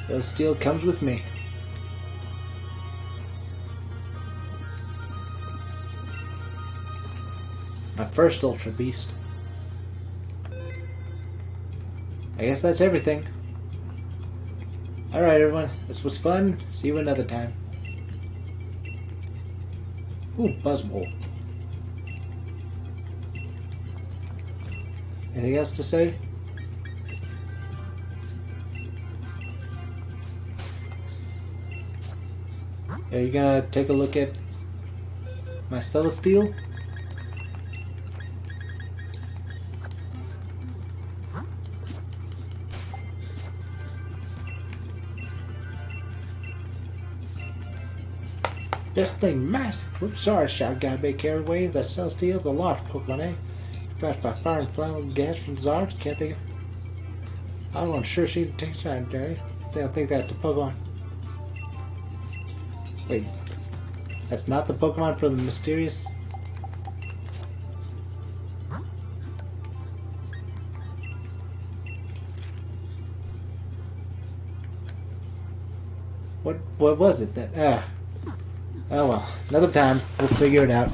The steel comes with me. My first Ultra Beast. I guess that's everything. Alright, everyone. This was fun. See you another time. Ooh, Buzzwole. Anything else to say? Are you gonna take a look at my Celesteela? Thing massive. Oops, sorry, shot got a bit carried away. The Celesteela, the large Pokemon, eh? Fast by fire and flammable gas from Zard. Can't think of. I'm sure she takes time, Jerry. They don't think that's the Pokemon. Wait. That's not the Pokemon from the mysterious. What what was it that ah Oh well, another time. We'll figure it out.